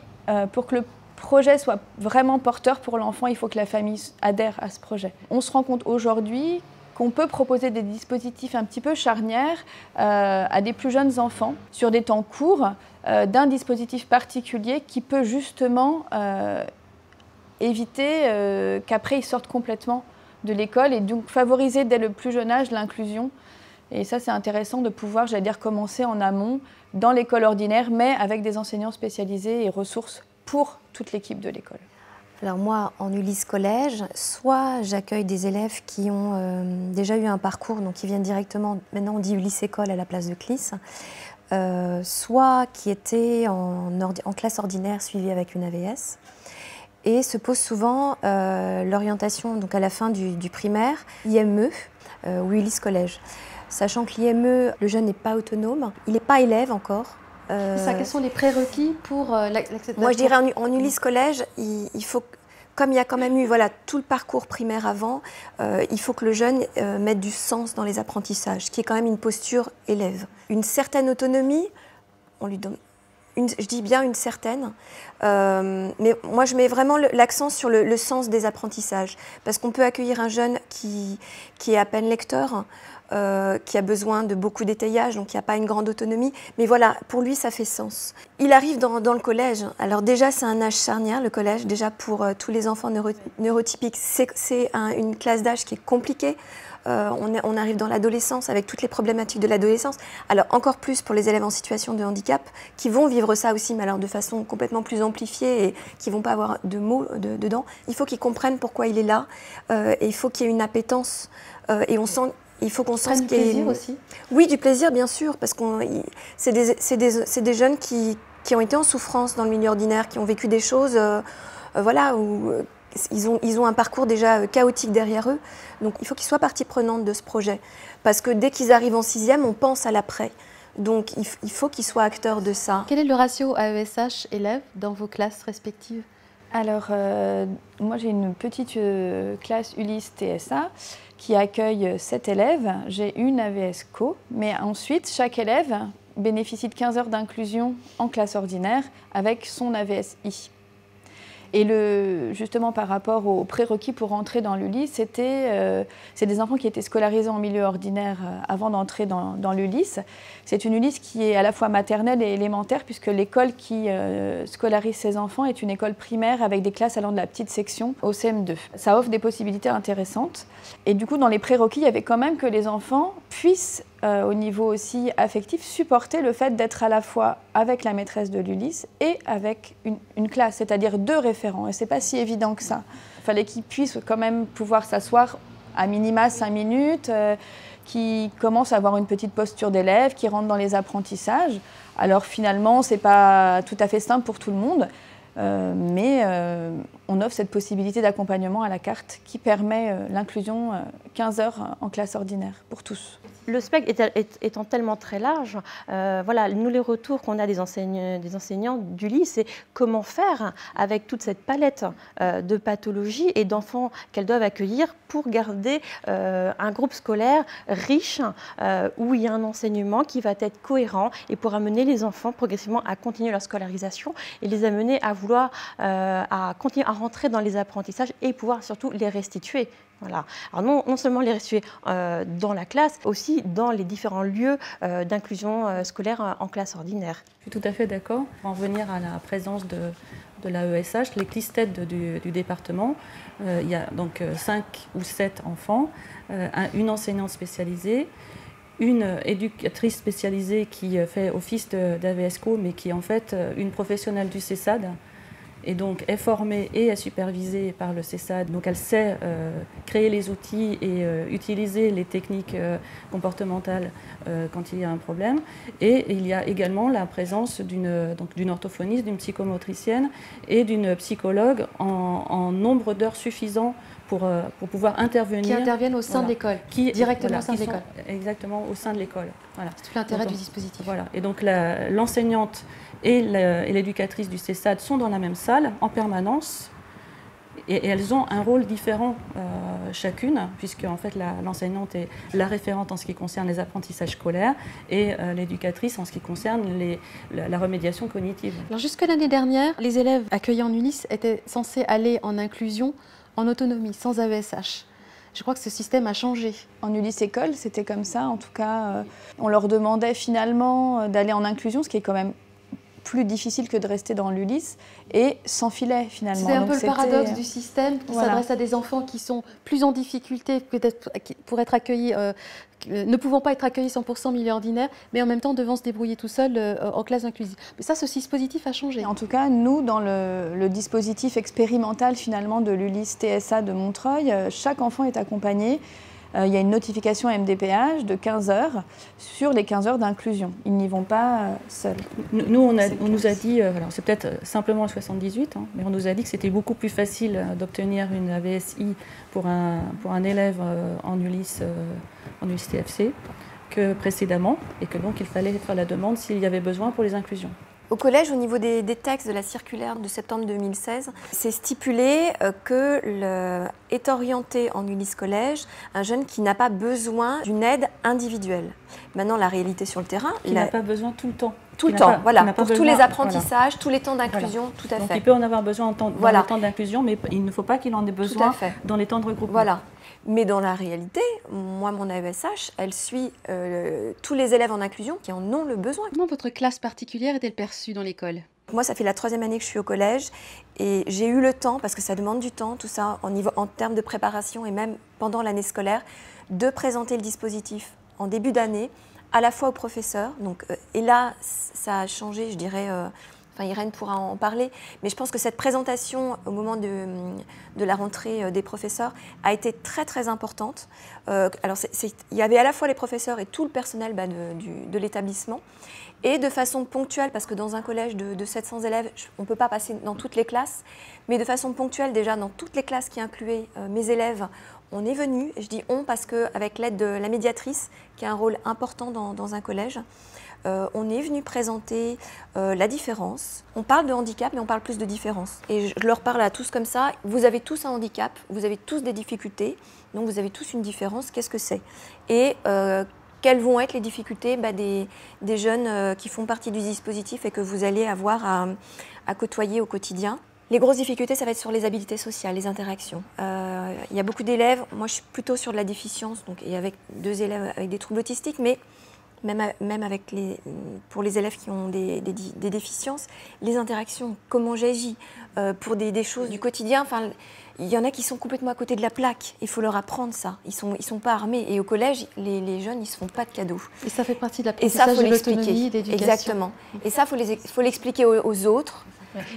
pour que le projet soit vraiment porteur pour l'enfant, il faut que la famille adhère à ce projet. On se rend compte aujourd'hui qu'on peut proposer des dispositifs un petit peu charnières à des plus jeunes enfants sur des temps courts d'un dispositif particulier qui peut justement éviter euh, qu'après ils sortent complètement de l'école et donc favoriser dès le plus jeune âge l'inclusion. Et ça, c'est intéressant de pouvoir, j'allais dire, commencer en amont dans l'école ordinaire, mais avec des enseignants spécialisés et ressources pour toute l'équipe de l'école. Alors moi, en Ulysse Collège, soit j'accueille des élèves qui ont euh, déjà eu un parcours, donc qui viennent directement, maintenant on dit Ulysse École à la place de CLIS, euh, soit qui étaient en, en, classe ordinaire suivie avec une AVS. Et se pose souvent euh, l'orientation, donc à la fin du, du primaire, IME euh, ou Ulysse Collège. Sachant que l'IME, le jeune n'est pas autonome, il n'est pas élève encore, euh, ça, quels sont les prérequis pour euh, l'acceptation? Moi, je dirais en, en Ulysse Collège, il, il, faut, comme il y a quand même eu voilà, tout le parcours primaire avant, euh, il faut que le jeune euh, mette du sens dans les apprentissages, qui est quand même une posture élève. Une certaine autonomie, on lui donne. Je dis bien une certaine, euh, mais moi je mets vraiment l'accent sur le, sens des apprentissages, parce qu'on peut accueillir un jeune qui, qui est à peine lecteur, euh, qui a besoin de beaucoup d'étayage, donc il n'y a pas une grande autonomie. Mais voilà, pour lui, ça fait sens. Il arrive dans, le collège. Alors déjà, c'est un âge charnière, le collège. Déjà, pour euh, tous les enfants neuro neurotypiques, c'est un, une classe d'âge qui est compliquée. Euh, on, est, on, arrive dans l'adolescence avec toutes les problématiques de l'adolescence. Alors encore plus pour les élèves en situation de handicap qui vont vivre ça aussi, mais alors de façon complètement plus amplifiée et qui vont pas avoir de mots de, dedans. Il faut qu'ils comprennent pourquoi il est là euh, et il faut qu'il y ait une appétence euh, et on sent il faut qu'on sente du plaisir aussi. Oui, du plaisir, bien sûr, parce qu'on c'est des, des, des, jeunes qui, qui, ont été en souffrance dans le milieu ordinaire, qui ont vécu des choses, euh, voilà, où ils ont, ils ont un parcours déjà chaotique derrière eux. Donc, il faut qu'ils soient partie prenante de ce projet, parce que dès qu'ils arrivent en sixième, on pense à l'après. Donc, il, il faut qu'ils soient acteurs de ça. Quel est le ratio AESH élèves dans vos classes respectives? Alors, euh, moi j'ai une petite euh, classe Ulysse TSA qui accueille 7 élèves. J'ai une AVS Co, mais ensuite chaque élève bénéficie de 15 heures d'inclusion en classe ordinaire avec son AVS I. Et le, justement par rapport aux prérequis pour entrer dans l'ULIS, c'était euh, c'est des enfants qui étaient scolarisés en milieu ordinaire euh, avant d'entrer dans, dans l'ULIS. C'est une ULIS qui est à la fois maternelle et élémentaire puisque l'école qui euh, scolarise ces enfants est une école primaire avec des classes allant de la petite section au CM2. Ça offre des possibilités intéressantes. Et du coup, dans les prérequis, il y avait quand même que les enfants puissent euh, au niveau aussi affectif, supporter le fait d'être à la fois avec la maîtresse de l'Ulysse et avec une, classe, c'est-à-dire deux référents. Et c'est pas si évident que ça. Il fallait qu'ils puissent quand même pouvoir s'asseoir à minima 5 minutes, qui commencent à avoir une petite posture d'élève, qui rentrent dans les apprentissages. Alors finalement, ce n'est pas tout à fait simple pour tout le monde, mais on offre cette possibilité d'accompagnement à la carte qui permet l'inclusion 15 heures en classe ordinaire pour tous. Le spectre étant tellement très large, euh, voilà, nous les retours qu'on a des, enseignants, des enseignants du lit, c'est comment faire avec toute cette palette euh, de pathologies et d'enfants qu'elles doivent accueillir pour garder euh, un groupe scolaire riche où il y a un enseignement qui va être cohérent et pour amener les enfants progressivement à continuer leur scolarisation et les amener à vouloir à continuer à rentrer dans les apprentissages et pouvoir surtout les restituer voilà. Alors non, seulement les restituer euh, dans la classe, aussi dans les différents lieux euh, d'inclusion euh, scolaire en classe ordinaire. Je suis tout à fait d'accord. Pour en venir à la présence de, de l'AESH, les clistes du, du, département, il y a donc 5 ou 7 enfants, une enseignante spécialisée, une éducatrice spécialisée qui fait office d'AVSCO, mais qui est en fait une professionnelle du CESAD, et donc est formée et est supervisée par le CESAD. Donc elle sait euh, créer les outils et euh, utiliser les techniques euh, comportementales quand il y a un problème. Et il y a également la présence d'une orthophoniste, d'une psychomotricienne et d'une psychologue en, nombre d'heures suffisant pour, pour, pouvoir intervenir. Qui interviennent au sein de l'école, directement au sein de l'école. Exactement, au sein de l'école. Voilà. C'est tout l'intérêt du dispositif. Voilà. Et donc l'enseignante et l'éducatrice du CESAD sont dans la même salle en permanence. Et, elles ont un rôle différent euh, chacune, puisque en fait l'enseignante est la référente en ce qui concerne les apprentissages scolaires et euh, l'éducatrice en ce qui concerne les, la, remédiation cognitive. Alors jusque l'année dernière, les élèves accueillis en Ulysse étaient censés aller en inclusion en autonomie, sans AVSH. Je crois que ce système a changé. En Ulysse École, c'était comme ça. En tout cas, euh, on leur demandait finalement d'aller en inclusion, ce qui est quand même plus difficile que de rester dans l'Ulysse et sans filet finalement. C'est un peu le paradoxe du système qui s'adresse à des enfants qui sont plus en difficulté peut-être pour être accueillis, euh, ne pouvant pas être accueillis 100% milieu ordinaire, mais en même temps devant se débrouiller tout seul euh, en classe inclusive. Mais ça, ce dispositif a changé. En tout cas, nous, dans le, le dispositif expérimental finalement de l'Ulysse TSA de Montreuil, euh, chaque enfant est accompagné euh, il y a une notification MDPH de 15 heures sur les 15 heures d'inclusion. Ils n'y vont pas euh, seuls. Nous, on, nous a dit, euh, c'est peut-être simplement le 78, hein, mais on nous a dit que c'était beaucoup plus facile d'obtenir une AVSI pour un, pour un élève en Ulysse, en TFC que précédemment, et que donc il fallait faire la demande s'il y avait besoin pour les inclusions. Au collège, au niveau des, textes de la circulaire de septembre 2016, c'est stipulé euh, que le, est orienté en Ulysse Collège un jeune qui n'a pas besoin d'une aide individuelle. Maintenant, la réalité sur le terrain... Il n'a pas besoin tout le temps. Tout le temps, voilà, pour tous les apprentissages, tous les temps d'inclusion, tout à Donc fait. il peut en avoir besoin en temps, dans temps d'inclusion, mais il ne faut pas qu'il en ait besoin dans les temps de regroupement. Voilà. Mais dans la réalité, moi, mon AESH, elle suit euh, tous les élèves en inclusion qui en ont le besoin. Comment votre classe particulière est-elle perçue dans l'école? Moi, ça fait la troisième année que je suis au collège et j'ai eu le temps, parce que ça demande du temps, tout ça, en, niveau, en termes de préparation et même pendant l'année scolaire, de présenter le dispositif en début d'année, à la fois aux professeurs. Donc, euh, et là, ça a changé, je dirais, euh, Enfin, Irène pourra en parler, mais je pense que cette présentation au moment de, la rentrée euh, des professeurs a été très très importante. Euh, alors, il y avait à la fois les professeurs et tout le personnel bah, de, l'établissement, et de façon ponctuelle, parce que dans un collège de, 700 élèves, on ne peut pas passer dans toutes les classes, mais de façon ponctuelle déjà dans toutes les classes qui incluaient euh, mes élèves, on est venu, je dis on parce qu'avec l'aide de la médiatrice, qui a un rôle important dans un collège, euh, on est venu présenter euh, la différence. On parle de handicap, mais on parle plus de différence. Et je leur parle à tous comme ça. Vous avez tous un handicap, vous avez tous des difficultés, donc vous avez tous une différence. Qu'est-ce que c'est? Et euh, quelles vont être les difficultés bah, des, jeunes qui font partie du dispositif et que vous allez avoir à, côtoyer au quotidien? Les grosses difficultés, ça va être sur les habiletés sociales, les interactions. Il y a beaucoup d'élèves, moi je suis plutôt sur de la déficience, donc, et avec deux élèves avec des troubles autistiques, mais même, même avec les, pour les élèves qui ont des, des, déficiences, les interactions, comment j'agis euh, pour des, choses du quotidien. Enfin, il y en a qui sont complètement à côté de la plaque. Il faut leur apprendre ça. Ils ne sont, ils sont pas armés. Et au collège, les, les jeunes, ils ne se font pas de cadeaux. Et ça fait partie de l'apprentissage de l'autonomie, d'éducation. Exactement. Et ça, il faut l'expliquer aux, aux, autres.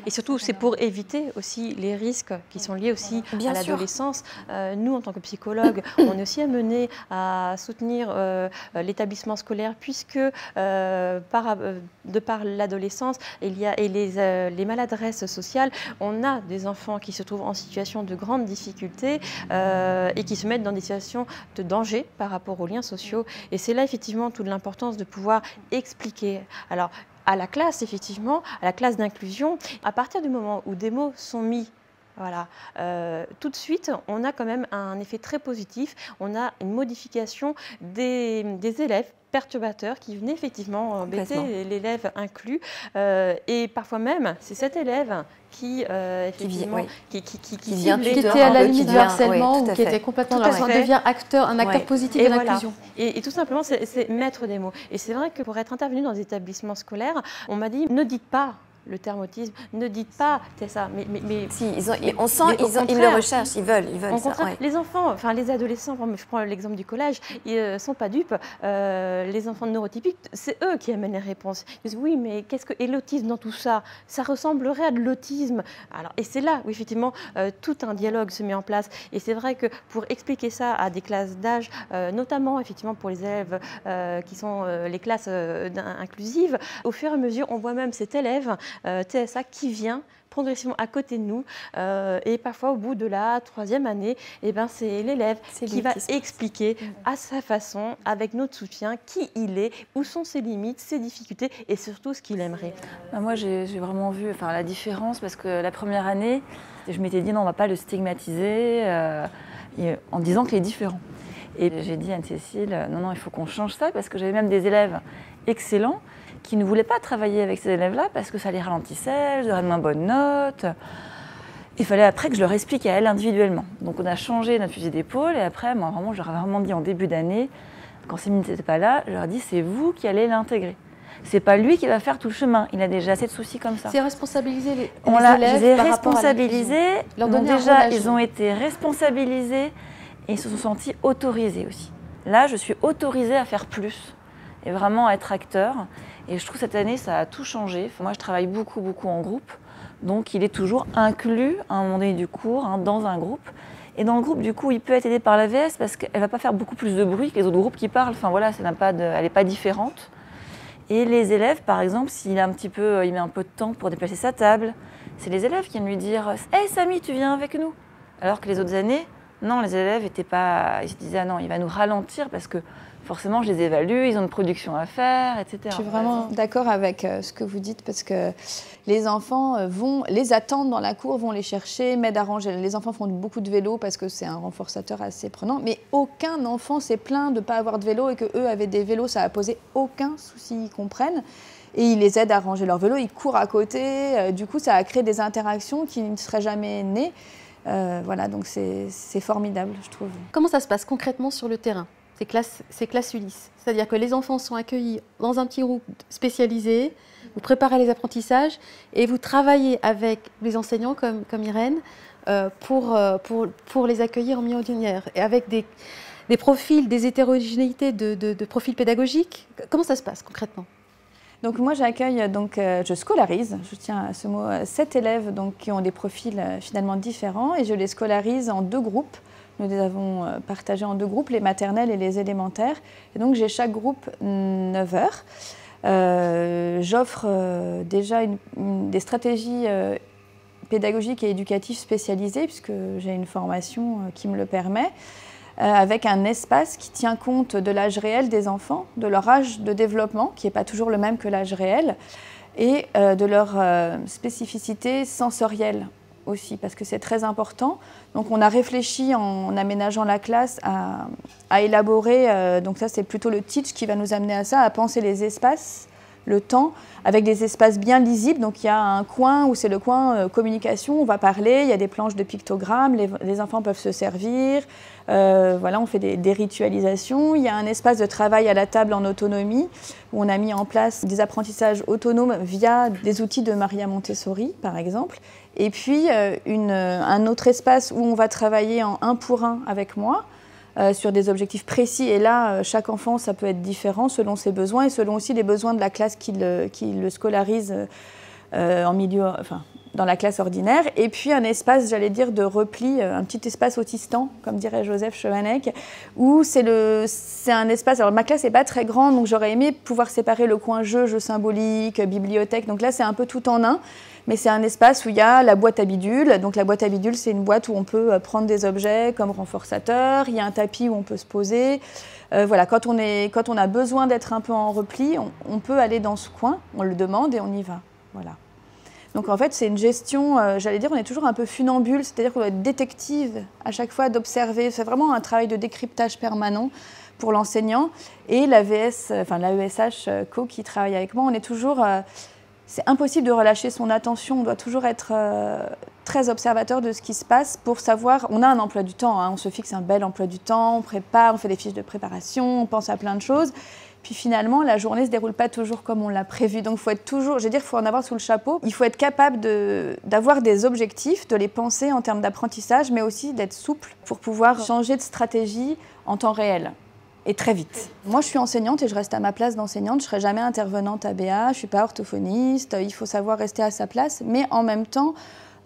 Et surtout, c'est pour éviter aussi les risques qui sont liés aussi Bien à l'adolescence. Euh, nous, en tant que psychologues, (coughs) on est aussi amenés à soutenir euh, l'établissement scolaire puisque euh, par, de par l'adolescence il y a, et les, les maladresses sociales, on a des enfants qui se trouvent en situation de grande difficulté et qui se mettent dans des situations de danger par rapport aux liens sociaux. Et c'est là effectivement toute l'importance de pouvoir expliquer. Alors, à la classe, effectivement, à la classe d'inclusion, à partir du moment où des mots sont mis voilà. Euh, tout de suite, on a quand même un effet très positif. On a une modification des, des élèves perturbateurs qui venaient effectivement embêter l'élève inclus. Euh, et parfois même, c'est cet élève qui, euh, effectivement, oui. qui, qui, qui, Qui vient Qui Tuteur était à la limite qui du harcèlement oui, ou qui était complètement dans- devient acteur, un acteur positif Et de voilà. l'inclusion. Et, et tout simplement, c'est c'est mettre des mots. Et c'est vrai que pour être intervenu dans des établissements scolaires, on m'a dit ne dites pas le terme autisme, ne dites pas c'est ça. Mais, mais, mais Si, ils ont- mais- on sent ils, ont- ils le recherchent, ils veulent, ils veulent ça. ouais. les enfants, enfin les adolescents, je prends l'exemple du collège, ils ne sont pas dupes. Euh, les enfants neurotypiques, c'est eux qui amènent les réponses. Ils disent oui, mais qu'est-ce que l'autisme dans tout ça? Ça ressemblerait à de l'autisme. Alors, et c'est là où effectivement euh, tout un dialogue se met en place. Et c'est vrai que pour expliquer ça à des classes d'âge, euh, notamment effectivement pour les élèves euh, qui sont euh, les classes euh, inclusives, au fur et à mesure, on voit même cet élève euh, TSA qui vient progressivement à côté de nous euh, et parfois au bout de la troisième année, eh ben, c'est l'élève qui va qui expliquer à sa façon, avec notre soutien, qui il est, où sont ses limites, ses difficultés et surtout ce qu'il aimerait. Bah, Moi, j'ai vraiment vu enfin, la différence parce que la première année, je m'étais dit non, on ne va pas le stigmatiser euh, en disant qu'il est différent. Et j'ai dit à Anne-Cécile, euh, non, non, il faut qu'on change ça parce que j'avais même des élèves excellents qui ne voulaient pas travailler avec ces élèves-là parce que ça les ralentissait, je leur ai de moins bonnes notes. Il fallait après que je leur explique à elles individuellement. Donc on a changé notre fusil d'épaule et après, moi vraiment, je leur ai vraiment dit en début d'année, quand Céline n'était pas là, je leur ai dit c'est vous qui allez l'intégrer. C'est pas lui qui va faire tout le chemin. Il a déjà assez de soucis comme ça. C'est responsabiliser les, On les élèves je les par responsabilisés. Leur un déjà, ils ont été responsabilisés et ils se sont sentis autorisés aussi. Là, je suis autorisée à faire plus et vraiment à être acteur. Et je trouve cette année, ça a tout changé. Moi, je travaille beaucoup, beaucoup en groupe. Donc, il est toujours inclus à un moment donné du cours hein, dans un groupe. Et dans le groupe, du coup, il peut être aidé par la VS parce qu'elle va pas faire beaucoup plus de bruit que les autres groupes qui parlent. Enfin voilà, ça pas elle n'est pas différente. Et les élèves, par exemple, s'il a un petit peu, il met un peu de temps pour déplacer sa table, c'est les élèves qui viennent lui dire Hey Samy, tu viens avec nous Alors que les autres années, non, les élèves étaient pas. Ils se disaient Ah non, il va nous ralentir parce que forcément, je les évalue, ils ont une production à faire, etc. Je suis vraiment d'accord avec euh, ce que vous dites parce que les enfants euh, vont les attendre dans la cour, vont les chercher, m'aident à ranger. Les enfants font beaucoup de vélo parce que c'est un renforçateur assez prenant, mais aucun enfant s'est plaint de ne pas avoir de vélo et que eux avaient des vélos, ça a posé aucun souci, ils comprennent. Et ils les aident à ranger leur vélo, ils courent à côté. euh, du coup, ça a créé des interactions qui ne seraient jamais nées. Euh, voilà, donc c'est formidable, je trouve. Comment ça se passe concrètement sur le terrain? Ces classes, ces classes Ulysse C'est-à-dire que les enfants sont accueillis dans un petit groupe spécialisé, vous préparez les apprentissages et vous travaillez avec les enseignants comme, Irène euh, pour, euh, pour, les accueillir en milieu ordinaire et avec des, profils, des hétérogénéités de, profils pédagogiques. Comment ça se passe concrètement? Donc moi j'accueille donc euh, je scolarise, je tiens à ce mot, sept élèves donc qui ont des profils finalement différents et je les scolarise en deux groupes. Nous les avons euh, partagés en deux groupes, les maternelles et les élémentaires. Et donc j'ai chaque groupe 9 heures. Euh, J'offre euh, déjà des stratégies pédagogiques et éducatives spécialisées puisque j'ai une formation qui me le permet avec un espace qui tient compte de l'âge réel des enfants, de leur âge de développement, qui n'est pas toujours le même que l'âge réel, et de leur spécificité sensorielle aussi, parce que c'est très important. Donc on a réfléchi en aménageant la classe à, élaborer, euh, donc ça c'est plutôt le teach qui va nous amener à ça, à penser les espaces le temps, avec des espaces bien lisibles. Donc il y a un coin où c'est le coin euh, communication, on va parler, il y a des planches de pictogrammes, les, enfants peuvent se servir. Euh, voilà, on fait des, ritualisations. Il y a un espace de travail à la table en autonomie, où on a mis en place des apprentissages autonomes via des outils de Maria Montessori, par exemple. Et puis euh, un autre espace où on va travailler en un pour un avec moi euh, sur des objectifs précis. Et là, euh, chaque enfant, ça peut être différent selon ses besoins et selon aussi les besoins de la classe qui le, scolarise euh, en milieu, dans la classe ordinaire, et puis un espace, j'allais dire, de repli, euh, un petit espace autistant, comme dirait Joseph Chevanec, où c'est un espace. Alors ma classe n'est pas très grande, donc j'aurais aimé pouvoir séparer le coin jeu, jeu symbolique, bibliothèque. Donc là, c'est un peu tout en un, mais c'est un espace où il y a la boîte à bidules. Donc la boîte à bidules, c'est une boîte où on peut euh, prendre des objets comme renforçateur. Il y a un tapis où on peut se poser. Euh, voilà, quand on, est, quand on a besoin d'être un peu en repli, on, on peut aller dans ce coin, on le demande et on y va. Voilà. Donc en fait, c'est une gestion, euh, j'allais dire, on est toujours un peu funambule, c'est-à-dire qu'on doit être détective à chaque fois, d'observer. C'est vraiment un travail de décryptage permanent pour l'enseignant. Et la VS, enfin la ESH euh, Co qui travaille avec moi, on est toujours. Euh, c'est impossible de relâcher son attention, on doit toujours être très observateur de ce qui se passe pour savoir. On a un emploi du temps, hein. on se fixe un bel emploi du temps, on prépare, on fait des fiches de préparation, on pense à plein de choses. Puis finalement, la journée ne se déroule pas toujours comme on l'a prévu. Donc il faut être toujours, je veux dire, il faut en avoir sous le chapeau. Il faut être capable d'avoir des objectifs, de les penser en termes d'apprentissage, mais aussi d'être souple pour pouvoir changer de stratégie en temps réel et très vite. Moi, je suis enseignante et je reste à ma place d'enseignante. Je ne serai jamais intervenante à BA, je ne suis pas orthophoniste. Il faut savoir rester à sa place, mais en même temps,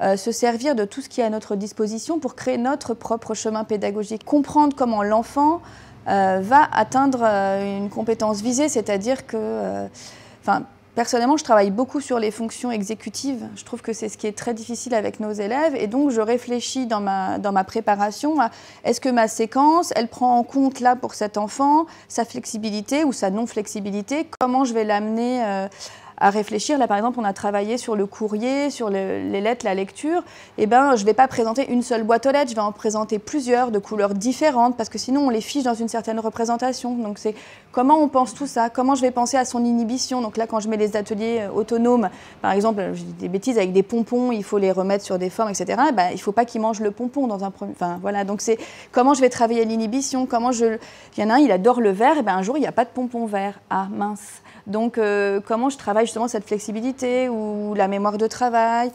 euh, se servir de tout ce qui est à notre disposition pour créer notre propre chemin pédagogique. Comprendre comment l'enfant euh, va atteindre euh, une compétence visée, c'est-à-dire que, euh, enfin, Personnellement, je travaille beaucoup sur les fonctions exécutives. Je trouve que c'est ce qui est très difficile avec nos élèves. Et donc, je réfléchis dans ma, dans ma préparation à est-ce que ma séquence, elle prend en compte là pour cet enfant sa flexibilité ou sa non-flexibilité? Comment je vais l'amener à réfléchir. Là, par exemple, on a travaillé sur le courrier, sur les lettres, la lecture. Eh ben, je ne vais pas présenter une seule boîte aux lettres, je vais en présenter plusieurs de couleurs différentes, parce que sinon, on les fiche dans une certaine représentation. Donc, c'est comment on pense tout ça, comment je vais penser à son inhibition? Donc là, quand je mets les ateliers euh, autonomes, par exemple, des bêtises avec des pompons, il faut les remettre sur des formes, etc. Ben, il ne faut pas qu'il mange le pompon dans un premier. Enfin, voilà. Donc, c'est comment je vais travailler l'inhibition, comment je. Il y en a un, il adore le vert, et ben un jour, il n'y a pas de pompon vert. Ah, mince. Donc, euh, comment je travaille justement cette flexibilité ou la mémoire de travail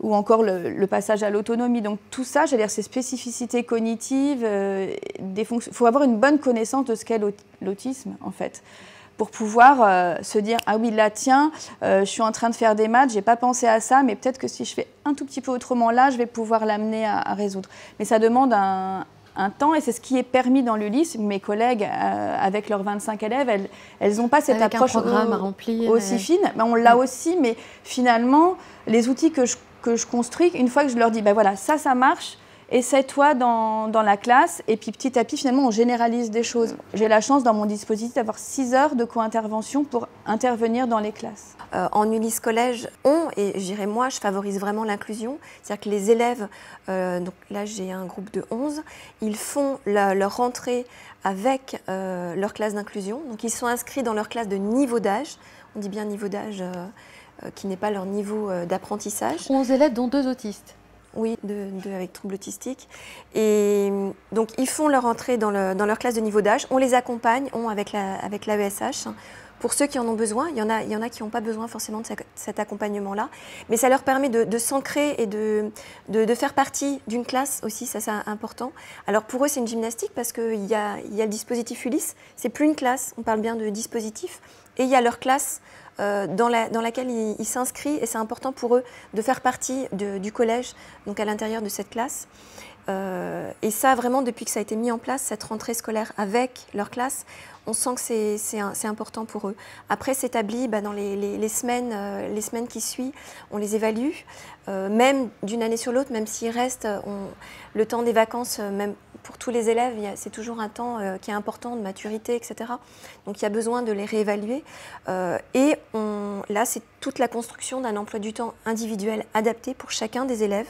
ou encore le, passage à l'autonomie. Donc tout ça, j'allais dire ces spécificités cognitives, euh, il faut avoir une bonne connaissance de ce qu'est l'autisme en fait pour pouvoir euh, se dire ah oui là tiens je suis en train de faire des maths j'ai pas pensé à ça mais peut-être que si je fais un tout petit peu autrement là je vais pouvoir l'amener à, résoudre mais ça demande un, un temps et c'est ce qui est permis dans l'ULIS. Mes collègues, euh, avec leurs 25 élèves, elles n'ont pas cette approche programme à remplir, aussi fine. Ben, on l'a aussi, mais finalement, les outils que je, que je construis, une fois que je leur dis, ben voilà, ça, ça marche, essaie-toi dans, dans, la classe, et puis petit à petit, finalement, on généralise des choses. J'ai la chance dans mon dispositif d'avoir 6 heures de co-intervention pour intervenir dans les classes. Euh, en Ulysse Collège, on, et je dirais moi, je favorise vraiment l'inclusion. C'est-à-dire que les élèves, euh, donc là j'ai un groupe de 11, ils font leur rentrée avec euh, leur classe d'inclusion. Donc ils sont inscrits dans leur classe de niveau d'âge. On dit bien niveau d'âge qui n'est pas leur niveau d'apprentissage. 11 élèves dont deux autistes. Oui, avec troubles autistiques. Et donc, ils font leur entrée dans, leur classe de niveau d'âge. On les accompagne, on, avec l'AESH. La, pour ceux qui en ont besoin, il y en a, il y en a qui n'ont pas besoin forcément de cet accompagnement-là. Mais ça leur permet de, s'ancrer et de, faire partie d'une classe aussi, ça c'est important. Alors pour eux, c'est une gymnastique parce qu'il y a, il y a le dispositif Ulysse. C'est plus une classe, on parle bien de dispositif. Et il y a leur classe euh, dans, laquelle ils s'inscrivent et c'est important pour eux de faire partie du collège, donc à l'intérieur de cette classe. Euh, et ça, vraiment, depuis que ça a été mis en place, cette rentrée scolaire avec leur classe, on sent que c'est important pour eux. Après, s'établit bah, dans les, semaines, euh, les semaines qui suivent, on les évalue, même d'une année sur l'autre, même s'il reste le temps des vacances, même pour tous les élèves, c'est toujours un temps euh, qui est important de maturité, etc. Donc il y a besoin de les réévaluer. Euh, et là, c'est toute la construction d'un emploi du temps individuel adapté pour chacun des élèves.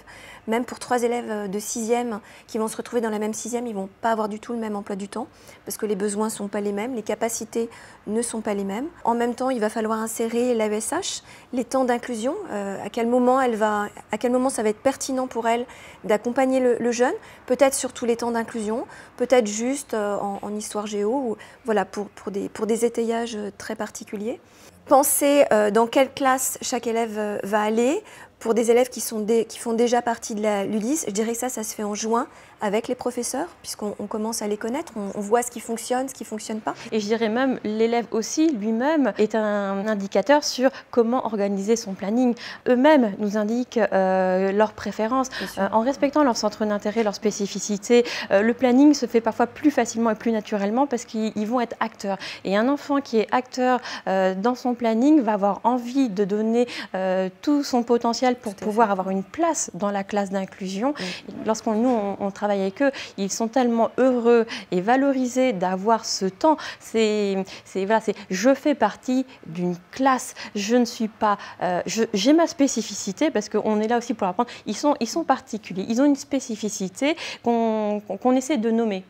Même pour trois élèves euh, de sixième qui vont se retrouver dans la même sixième, ils ne vont pas avoir du tout le même emploi du temps parce que les besoins ne sont pas les mêmes, les capacités ne sont pas les mêmes. En même temps, il va falloir insérer l'AESH, les temps d'inclusion, à quel moment elle va, à quel moment ça va être pertinent pour elle d'accompagner le, jeune, peut-être sur tous les temps d'inclusion inclusion, peut-être juste euh, en, histoire géo, ou, voilà, des, pour des étayages très particuliers. Penser euh, dans quelle classe chaque élève euh, va aller, Pour des élèves qui, sont qui font déjà partie de l'ULIS, je dirais que ça, ça se fait en juin avec les professeurs, puisqu'on commence à les connaître, on, voit ce qui fonctionne, ce qui ne fonctionne pas. Et je dirais même, l'élève aussi, lui-même, est un indicateur sur comment organiser son planning. Eux-mêmes nous indiquent euh, leurs préférences, euh, en respectant leur centre d'intérêt, leurs spécificités. Euh, le planning se fait parfois plus facilement et plus naturellement parce qu'ils vont être acteurs. Et un enfant qui est acteur dans son planning va avoir envie de donner tout son potentiel pour pouvoir avoir une place dans la classe d'inclusion. Lorsqu'on nous on travaille avec eux, ils sont tellement heureux et valorisés d'avoir ce temps. C'est, voilà, c'est, je fais partie d'une classe. Je ne suis pas, euh, j'ai ma spécificité parce qu'on est là aussi pour apprendre. Ils sont, ils sont particuliers. Ils ont une spécificité qu'on, qu'on essaie de nommer.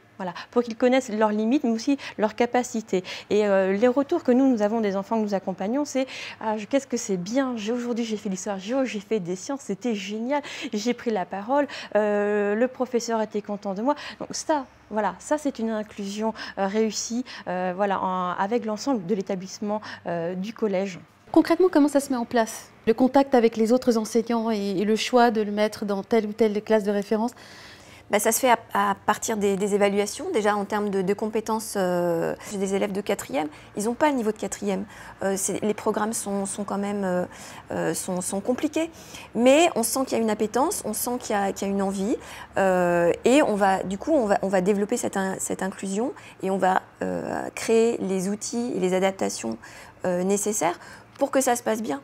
Pour qu'ils connaissent leurs limites, mais aussi leurs capacités. Et euh, les retours que nous, nous avons des enfants que nous accompagnons, c'est ah, qu'est-ce que c'est bien, aujourd'hui j'ai fait l'histoire géo, j'ai fait des sciences, c'était génial, j'ai pris la parole, euh, le professeur était content de moi. Donc ça, voilà, ça c'est une inclusion euh, réussie voilà, avec l'ensemble de l'établissement du collège. Concrètement, comment ça se met en place? Le contact avec les autres enseignants et le choix de le mettre dans telle ou telle classe de référence? Bah, ça se fait à, partir des, évaluations. Déjà en termes de, compétences euh, des élèves de quatrième, ils n'ont pas le niveau de quatrième. Euh, les programmes sont, quand même euh, sont, compliqués. Mais on sent qu'il y a une appétence, on sent qu'il y, a une envie. et on va, du coup, on va, on va développer cette, cette inclusion et on va créer les outils et les adaptations nécessaires pour que ça se passe bien.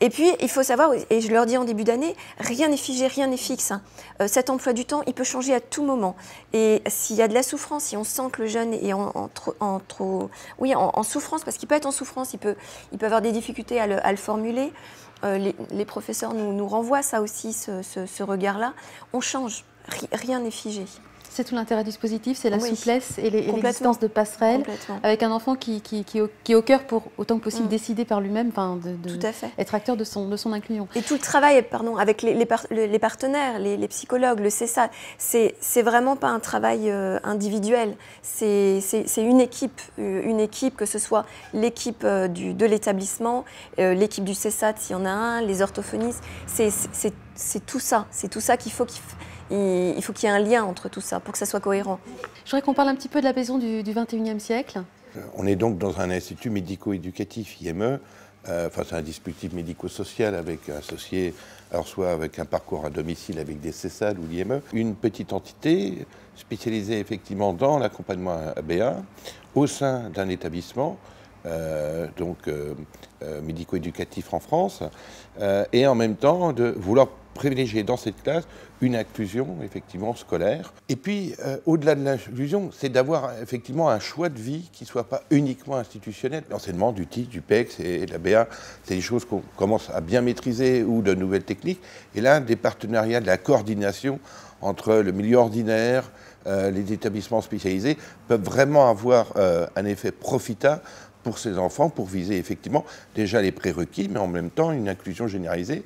Et puis, il faut savoir, et je leur dis en début d'année, rien n'est figé, rien n'est fixe. Hein. Euh, cet emploi du temps, il peut changer à tout moment. Et s'il y a de la souffrance, si on sent que le jeune est en, oui, en, souffrance, parce qu'il peut être en souffrance, il peut, il peut avoir des difficultés à le, formuler. Euh, les, professeurs nous, renvoient ça aussi, ce regard-là. On change, rien n'est figé. C'est tout l'intérêt du dispositif, c'est la souplesse et l'existence de passerelles avec un enfant qui, qui, qui, est au cœur pour autant que possible mm. décider par lui-même, de, de être acteur de son, de son inclusion. Et tout le travail pardon, avec les, les, partenaires, les, psychologues, le CESA, c'est vraiment pas un travail euh, individuel, c'est une équipe, euh, une équipe, que ce soit l'équipe euh, de l'établissement, l'équipe du CESAT s'il y en a un, les orthophonistes, c'est tout ça, c'est tout ça qu'il faut qu'il il, faut qu'il y ait un lien entre tout ça pour que ça soit cohérent. Je voudrais qu'on parle un petit peu de la maison du, du 21e siècle. Euh, on est donc dans un institut médico-éducatif IME. Euh, enfin, c'est un dispositif médico-social avec associé, alors soit avec un parcours à domicile avec des CESAD ou l'IME, une petite entité spécialisée effectivement dans l'accompagnement ABA au sein d'un établissement euh, donc médico-éducatif en France, et en même temps de vouloir privilégier dans cette classe une inclusion effectivement scolaire. Et puis, euh, au-delà de l'inclusion, c'est d'avoir effectivement un choix de vie qui ne soit pas uniquement institutionnel. L'enseignement du TIC, du PEX et de la BA, c'est des choses qu'on commence à bien maîtriser ou de nouvelles techniques. Et là, des partenariats, de la coordination entre le milieu ordinaire, euh, les établissements spécialisés peuvent vraiment avoir euh, un effet profitable pour ces enfants pour viser effectivement déjà les prérequis, mais en même temps une inclusion généralisée.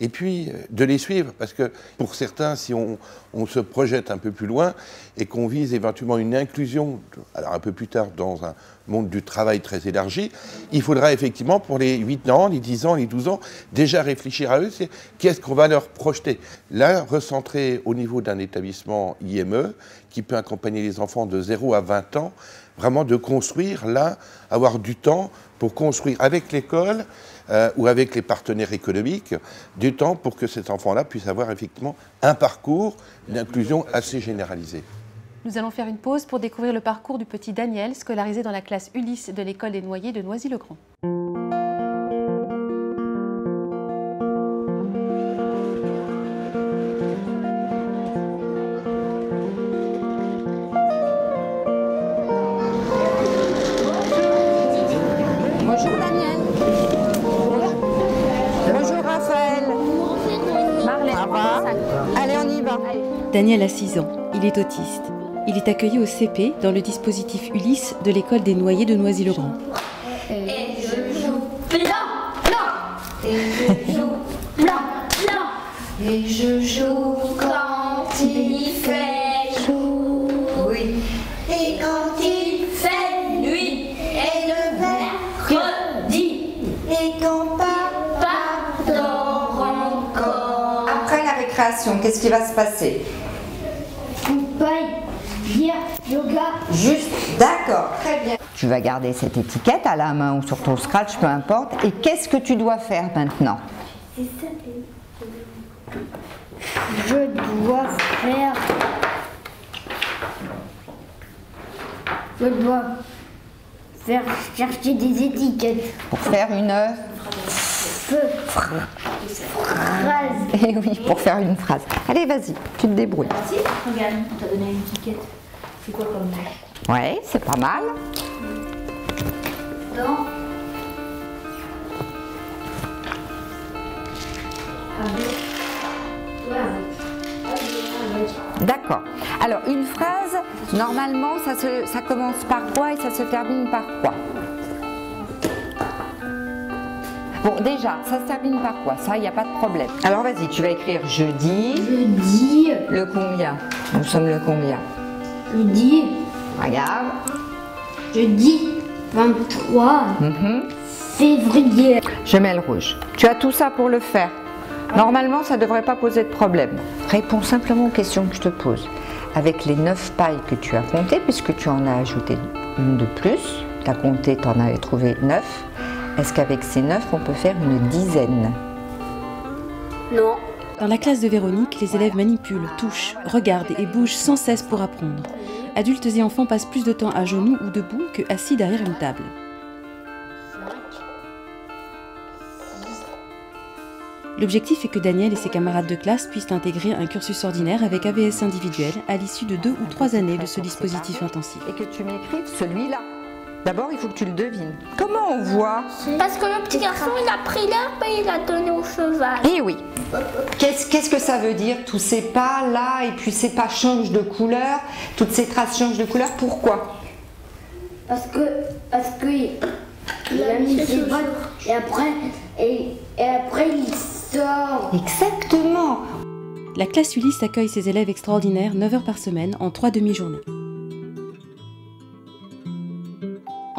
Et puis euh, de les suivre, parce que pour certains, si on, se projette un peu plus loin et qu'on vise éventuellement une inclusion, alors un peu plus tard dans un monde du travail très élargi, il faudra effectivement pour les 8 ans, les 10 ans, les 12 ans, déjà réfléchir à eux, c'est qu'est-ce qu'on va leur projeter. Là, recentrer au niveau d'un établissement IME qui peut accompagner les enfants de 0 à 20 ans, vraiment de construire là, avoir du temps pour construire avec l'école euh, ou avec les partenaires économiques du temps pour que cet enfant-là puisse avoir effectivement un parcours d'inclusion assez généralisé. Nous allons faire une pause pour découvrir le parcours du petit Daniel, scolarisé dans la classe Ulysse de l'école des Noyers de Noisy-le-Grand. Daniel a 6 ans, il est autiste. Il est accueilli au CP dans le dispositif Ulysse de l'école des Noyers de Noisy-le-Grand. Et je joue blanc, blanc. Et je joue blanc. Et je joue quand il fait jour. Oui. Et quand il fait nuit. Et le mercredi. Et quand papa dort en création, qu'est-ce qui va se passer d'accord, très bien. Tu vas garder cette étiquette à la main ou sur ton scratch, peu importe. Et qu'est-ce que tu dois faire maintenant? Je dois faire. Je dois faire chercher des étiquettes. Pour faire une Phrase. Eh oui, pour faire une phrase. Allez, vas-y, tu te débrouilles. Regarde, on t'a donné une étiquette. C'est quoi comme Ouais, c'est pas mal. Dans. D'accord. Alors, une phrase, normalement, ça, se- ça commence par quoi et ça se termine par quoi? Bon, déjà, ça se termine par quoi? Ça, il n'y a pas de problème. Alors, vas-y, tu vas écrire jeudi. Jeudi. Le combien? Nous sommes le combien? Jeudi. Regarde. Jeudi 23 Mhm. février. Je mets le rouge. Tu as tout ça pour le faire. Normalement, ça ne devrait pas poser de problème. Réponds simplement aux questions que je te pose. Avec les 9 pailles que tu as comptées, puisque tu en as ajouté une de plus, tu as compté, tu en avais trouvé 9, est-ce qu'avec ces 9, on peut faire une dizaine? Non. Dans la classe de Véronique, les élèves manipulent, touchent, regardent et bougent sans cesse pour apprendre. Adultes et enfants passent plus de temps à genoux ou debout que assis derrière une table. L'objectif est que Daniel et ses camarades de classe puissent intégrer un cursus ordinaire avec AVS individuel à l'issue de deux ou trois années de ce dispositif intensif. Et que tu m'écrives celui-là. D'abord, il faut que tu le devines. Comment on voit Parce que le petit garçon, il a pris l'herbe et il a donné au cheval. Eh oui. Qu'est-ce qu'est-ce que ça veut dire Tous ces pas là et puis ces pas changent de couleur, toutes ces traces changent de couleur. Pourquoi? Parce que, parce que il, il a mis ses bottes et après, et, et après il sort. Exactement. La classe Ulysse accueille ses élèves extraordinaires 9 heures par semaine en trois demi-journées.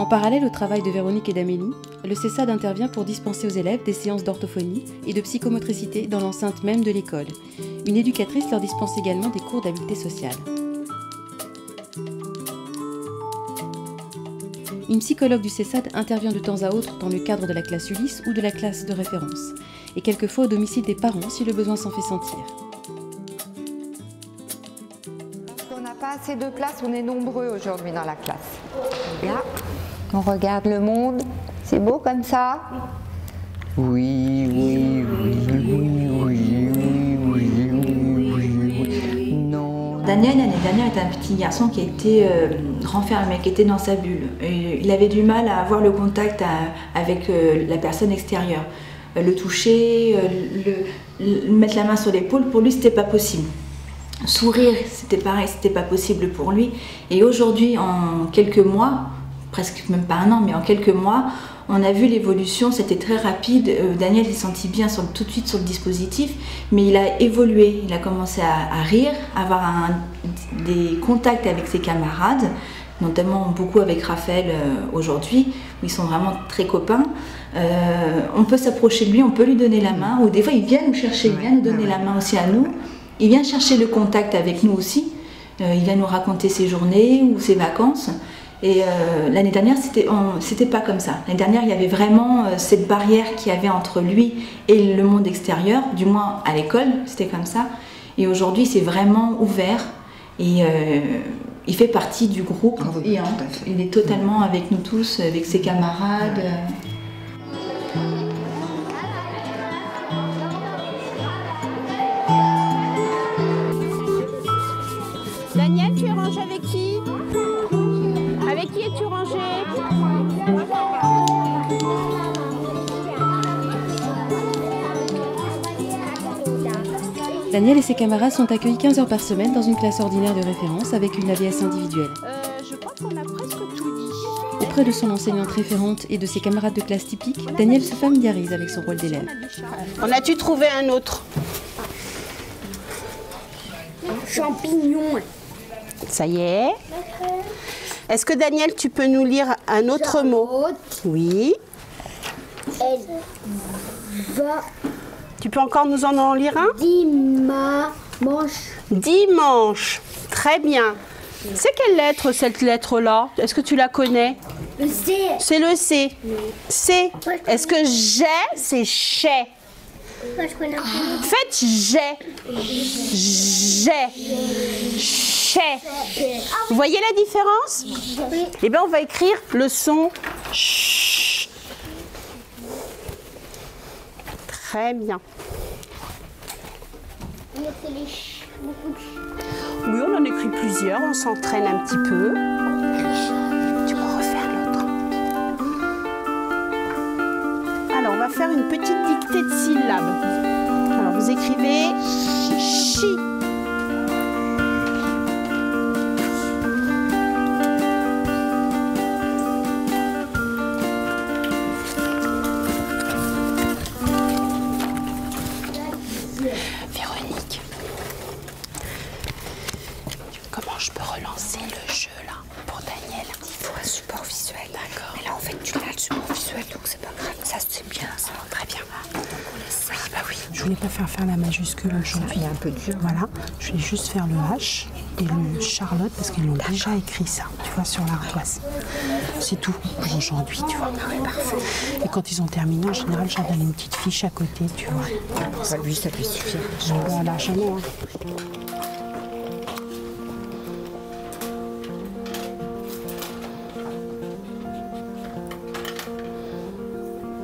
En parallèle au travail de Véronique et d'Amélie, le CESAD intervient pour dispenser aux élèves des séances d'orthophonie et de psychomotricité dans l'enceinte même de l'école. Une éducatrice leur dispense également des cours d'habileté sociale. Une psychologue du CESAD intervient de temps à autre dans le cadre de la classe Ulysse ou de la classe de référence, et quelquefois au domicile des parents si le besoin s'en fait sentir. On n'a pas assez de place, on est nombreux aujourd'hui dans la classe. On regarde le monde. C'est beau comme ça Oui, oui, oui, oui, oui, oui, oui, oui, oui. Non. Daniel, l'année dernière, était un petit garçon qui était euh, renfermé, qui était dans sa bulle. Il avait du mal à avoir le contact à- avec euh, la personne extérieure. Euh, le toucher, euh, le, le- mettre la main sur l'épaule, pour lui, c'était pas possible. Sourire, c'était pareil, c'était pas possible pour lui. Et aujourd'hui, en quelques mois, presque même pas un an, mais en quelques mois, on a vu l'évolution, c'était très rapide. Euh, Daniel s'est senti bien sur, tout de suite sur le dispositif, mais il a évolué. Il a commencé à, rire, à avoir des contacts avec ses camarades, notamment beaucoup avec Raphaël euh, aujourd'hui, où ils sont vraiment très copains. Euh, on peut s'approcher de lui, on peut lui donner la main, ou des fois il vient nous chercher, il vient nous donner la main aussi à nous. Il vient chercher le contact avec nous aussi. Il vient nous raconter ses journées ou ses vacances. Et euh, l'année dernière, c'était pas comme ça. L'année dernière, il y avait vraiment euh, cette barrière qu'il y avait entre lui et le monde extérieur, du moins à l'école, c'était comme ça. Et aujourd'hui, c'est vraiment ouvert et euh, il fait partie du groupe. Et, hein, il est totalement avec nous tous, avec ses camarades. Qui es-tu rangé Daniel et ses camarades sont accueillis 15 heures par semaine dans une classe ordinaire de référence avec une AVS individuelle. Euh, Je crois qu'on a presque tout dit. Auprès de son enseignante référente et de ses camarades de classe typiques, Daniel se familiarise avec son rôle d'élève. En as-tu trouvé un autre? Champignon. Ça y est. Est-ce que Daniel, tu peux nous lire un autre mot? Oui. Elle va Tu peux encore nous en lire un? Dimanche. Dimanche. Très bien. C'est quelle lettre cette lettre-là? Est-ce que tu la connais? Le C. C'est le C. C. Est-ce que j'ai? C'est connais Faites j'ai. J'ai. Vous voyez la différence Eh bien, on va écrire le son ch. Très bien. Oui, on en écrit plusieurs, on s'entraîne un petit peu. Tu peux refaire l'autre. Alors, on va faire une petite dictée de syllabes. Alors, vous écrivez chi. C'est un peu dur. Voilà, je voulais juste faire le H et le Charlotte parce qu'ils l'ont déjà écrit ça, tu vois, sur l'ardoise. C'est tout pour aujourd'hui, tu vois. Et quand ils ont terminé, en général, je leur donne une petite fiche à côté, tu vois. Ça, lui, ça. Voilà, largement. hein.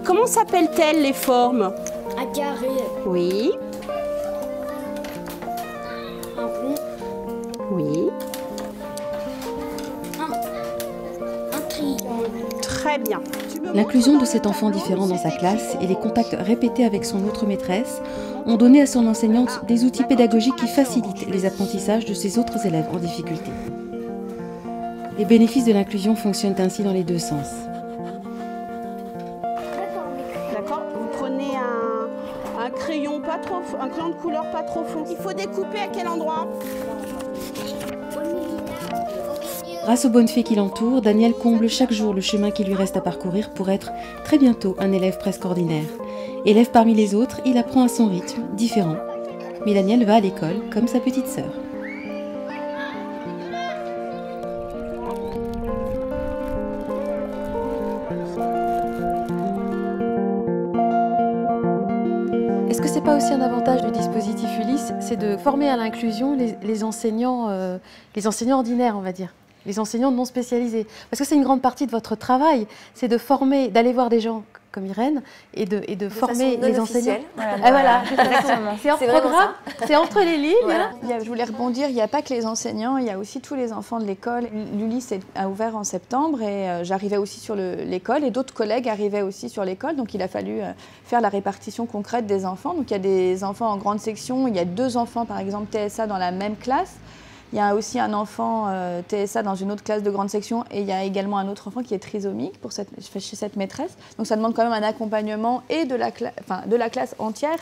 Comment s'appellent-elles les formes? Un carré. Oui, L'inclusion de cet enfant différent dans sa classe et les contacts répétés avec son autre maîtresse ont donné à son enseignante des outils pédagogiques qui facilitent les apprentissages de ses autres élèves en difficulté. Les bénéfices de l'inclusion fonctionnent ainsi dans les deux sens. D'accord Vous prenez un, un crayon pas trop, un crayon de couleur pas trop foncé. Il faut découper à quel endroit? Grâce aux bonnes fées qui l'entourent, Daniel comble chaque jour le chemin qui lui reste à parcourir pour être très bientôt un élève presque ordinaire. Élève parmi les autres, il apprend à son rythme, différent. Mais Daniel va à l'école comme sa petite sœur. Est-ce que c'est pas aussi un avantage du dispositif Ulysse, c'est de former à l'inclusion les, les enseignants, euh, les enseignants ordinaires, on va dire, les enseignants non spécialisés, parce que c'est une grande partie de votre travail, c'est de former, d'aller voir des gens comme Irène et de, et de, former façon non les enseignants. Ah, voilà, c'est vraiment programme, c'est entre les lignes. Il y a- je voulais rebondir, il n'y a pas que les enseignants, il y a aussi tous les enfants de l'école. Est- a ouvert en septembre et euh, j'arrivais aussi sur le- l'école et d'autres collègues arrivaient aussi sur l'école. Donc il a fallu euh, faire la répartition concrète des enfants. Donc il y a des enfants en grande section, il y a deux enfants par exemple TSA dans la même classe. Il y a aussi un enfant euh, TSA dans une autre classe de grande section et il y a également un autre enfant qui est trisomique pour chez cette maîtresse. Donc ça demande quand même un accompagnement et de la classe entière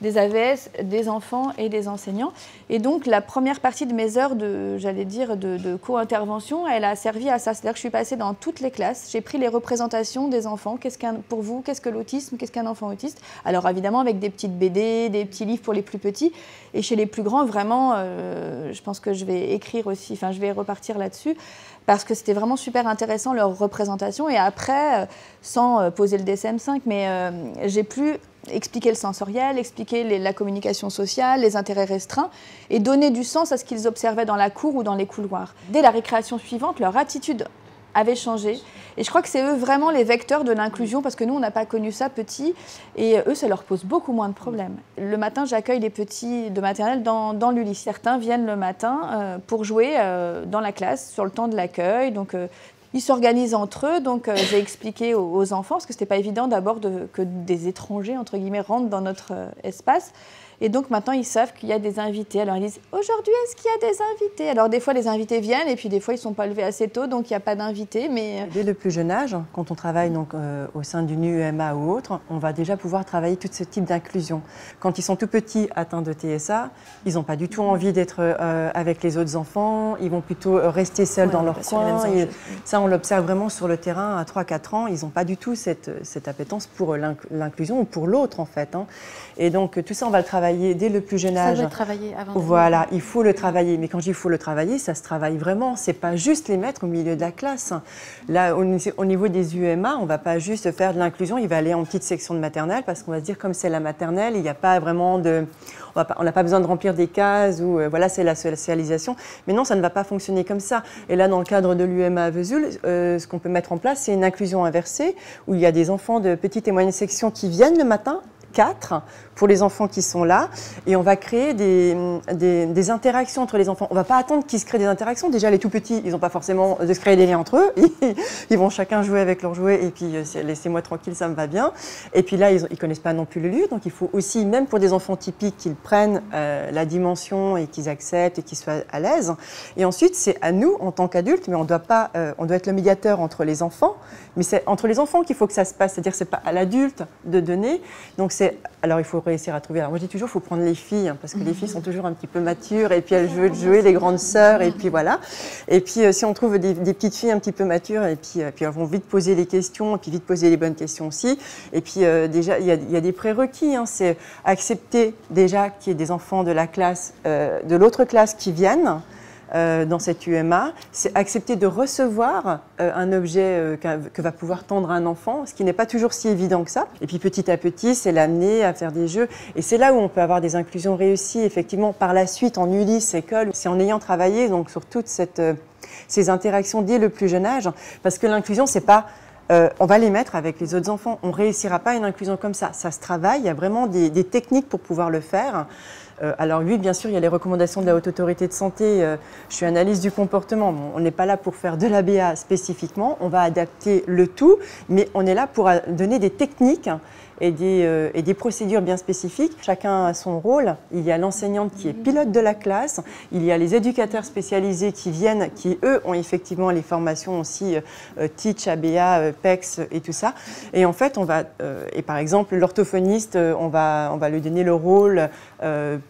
des AVS, des enfants et des enseignants. Et donc la première partie de mes heures de, j'allais dire, de, co-intervention, elle a servi à ça. C'est-à-dire que je suis passée dans toutes les classes, j'ai pris les représentations des enfants. Qu'est-ce qu'un, pour vous, qu'est-ce que l'autisme, qu'est-ce qu'un enfant autiste? Alors évidemment avec des petites BD, des petits livres pour les plus petits. Et chez les plus grands, vraiment, euh, je pense que je vais écrire aussi, enfin je vais repartir là-dessus parce que c'était vraiment super intéressant leur représentation. Et après, euh, sans euh, poser le DSM-5, mais j'ai pu expliquer le sensoriel, expliquer la communication sociale, les intérêts restreints, et donner du sens à ce qu'ils observaient dans la cour ou dans les couloirs. Dès la récréation suivante, leur attitude avait changé. Et je crois que c'est eux vraiment les vecteurs de l'inclusion, parce que nous, on n'a pas connu ça petit, et eux, ça leur pose beaucoup moins de problèmes. Le matin, j'accueille les petits de maternelle dans, dans l'Ulysse. Certains viennent le matin euh, pour jouer euh, dans la classe sur le temps de l'accueil. Donc, euh, ils s'organisent entre eux, donc euh, j'ai expliqué aux, enfants, parce que c'était pas évident d'abord que des étrangers, entre guillemets, rentrent dans notre euh, espace. Et donc maintenant, ils savent qu'il y a des invités. Alors ils disent Aujourd'hui, est-ce qu'il y a des invités? Alors des fois, les invités viennent et puis des fois, ils ne sont pas levés assez tôt, donc il n'y a pas d'invités. Mais... Euh, Dès le plus jeune âge, quand on travaille donc, euh, au sein d'une UMA ou autre, on va déjà pouvoir travailler tout ce type d'inclusion. Quand ils sont tout petits atteints de TSA, ils n'ont pas du tout envie d'être euh, avec les autres enfants, ils vont plutôt rester seuls dans leur coin. ça, on l'observe vraiment sur le terrain à 3-4 ans, ils n'ont pas du tout cette, cette appétence pour l'inclusion ou pour l'autre en fait. Hein. Et donc tout ça, on va le travailler dès le plus jeune âge. Ça doit travailler avant. Voilà, il faut le travailler. Mais quand je dis il faut le travailler, ça se travaille vraiment. C'est pas juste les mettre au milieu de la classe. Là, au, niveau des UMA, on va pas juste faire de l'inclusion. Il va aller en petite section de maternelle parce qu'on va se dire comme c'est la maternelle, il n'y a pas vraiment de on n'a pas besoin de remplir des cases ou euh, voilà, c'est la socialisation. Mais non, ça ne va pas fonctionner comme ça. Et là, dans le cadre de l'UMA à Vesoul, euh, ce qu'on peut mettre en place, c'est une inclusion inversée où il y a des enfants de petite et moyenne section qui viennent le matin 4 pour les enfants qui sont là. Et on va créer des, des, interactions entre les enfants. On ne va pas attendre qu'ils se créent des interactions. Déjà, les tout petits, ils n'ont pas forcément de se créer des liens entre eux. (laughs) Ils vont chacun jouer avec leurs jouets et puis euh, laissez-moi tranquille, ça me va bien. Et puis là, ils ne connaissent pas non plus le lieu. Donc il faut aussi, même pour des enfants typiques, qu'ils prennent euh, la dimension et qu'ils acceptent et qu'ils soient à l'aise. Et ensuite, c'est à nous, en tant qu'adultes, mais on doit pas, euh, on doit être le médiateur entre les enfants. Mais c'est entre les enfants qu'il faut que ça se passe. C'est-à-dire, c'est pas à l'adulte de donner. Donc c'est, alors il faut réussir à trouver. Alors moi je dis toujours, il faut prendre les filles, hein, parce que les filles sont toujours un petit peu matures, et puis elles veulent jouer les grandes sœurs, et puis voilà. Et puis euh, si on trouve des, petites filles un petit peu matures, et puis, euh, puis elles vont vite poser les questions, et puis vite poser les bonnes questions aussi. Et puis euh, déjà, il y, a des prérequis, hein. c'est accepter déjà qu'il y ait des enfants de la classe, de l'autre classe qui viennent. Euh, dans cette UMA, c'est accepter de recevoir euh, un objet euh, que va pouvoir tendre un enfant, ce qui n'est pas toujours si évident que ça. Et puis petit à petit, c'est l'amener à faire des jeux. Et c'est là où on peut avoir des inclusions réussies, effectivement, par la suite en Ulysse, école. C'est en ayant travaillé donc, sur toutes cette, ces interactions dès le plus jeune âge, parce que l'inclusion, c'est pas on va les mettre avec les autres enfants. On réussira pas une inclusion comme ça. Ça se travaille, il y a vraiment des techniques pour pouvoir le faire. Euh, alors oui, bien sûr, il y a les recommandations de la Haute Autorité de Santé. Euh, je suis analyste du comportement. on n'est pas là pour faire de l'ABA spécifiquement. On va adapter le tout, mais on est là pour euh, donner des techniques et des, euh, et des, procédures bien spécifiques. Chacun a son rôle. Il y a l'enseignante qui est pilote de la classe, il y a les éducateurs spécialisés qui viennent, qui eux ont effectivement les formations aussi euh, Teach, ABA, euh, PEX et tout ça. Et en fait, on va, et par exemple, l'orthophoniste, on va, on va lui donner le rôle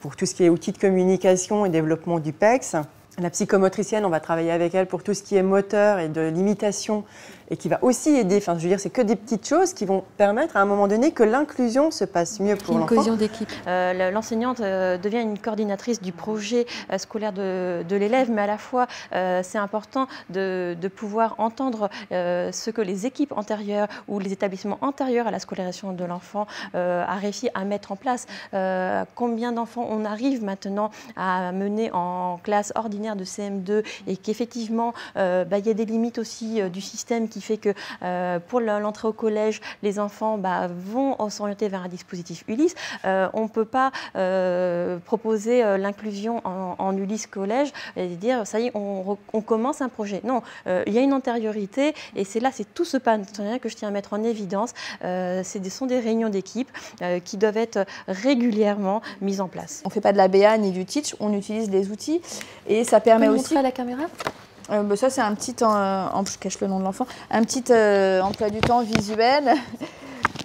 pour tout ce qui est outils de communication et développement du PEX. La psychomotricienne, on va travailler avec elle pour tout ce qui est moteur et de l'imitation et qui va aussi aider. Enfin, je veux dire, c'est que des petites choses qui vont permettre à un moment donné que l'inclusion se passe mieux pour l'enfant. Une cohésion d'équipe. Euh, l'enseignante euh, devient une coordinatrice du projet euh, scolaire de, l'élève, mais à la fois, c'est important de, pouvoir entendre ce que les équipes antérieures ou les établissements antérieurs à la scolarisation de l'enfant a réussi à mettre en place. combien d'enfants on arrive maintenant à mener en classe ordinaire de CM2 et qu'effectivement, bah, il y a des limites aussi du système fait que euh, pour l'entrée au collège, les enfants bah, vont s'orienter vers un dispositif Ulysse. Euh, on ne peut pas euh, proposer l'inclusion en, Ulysse collège et dire ça y est, on, commence un projet. Non, il y a une antériorité et c'est là, c'est tout ce partenariat que je tiens à mettre en évidence. ce sont des réunions d'équipe qui doivent être régulièrement mises en place. On ne fait pas de la BA ni du teach, on utilise des outils et ça permet aussi. Montrer à la caméra? Euh, bah, ça, c'est un petit, en, je cache le nom de l'enfant, un petit euh, emploi du temps visuel.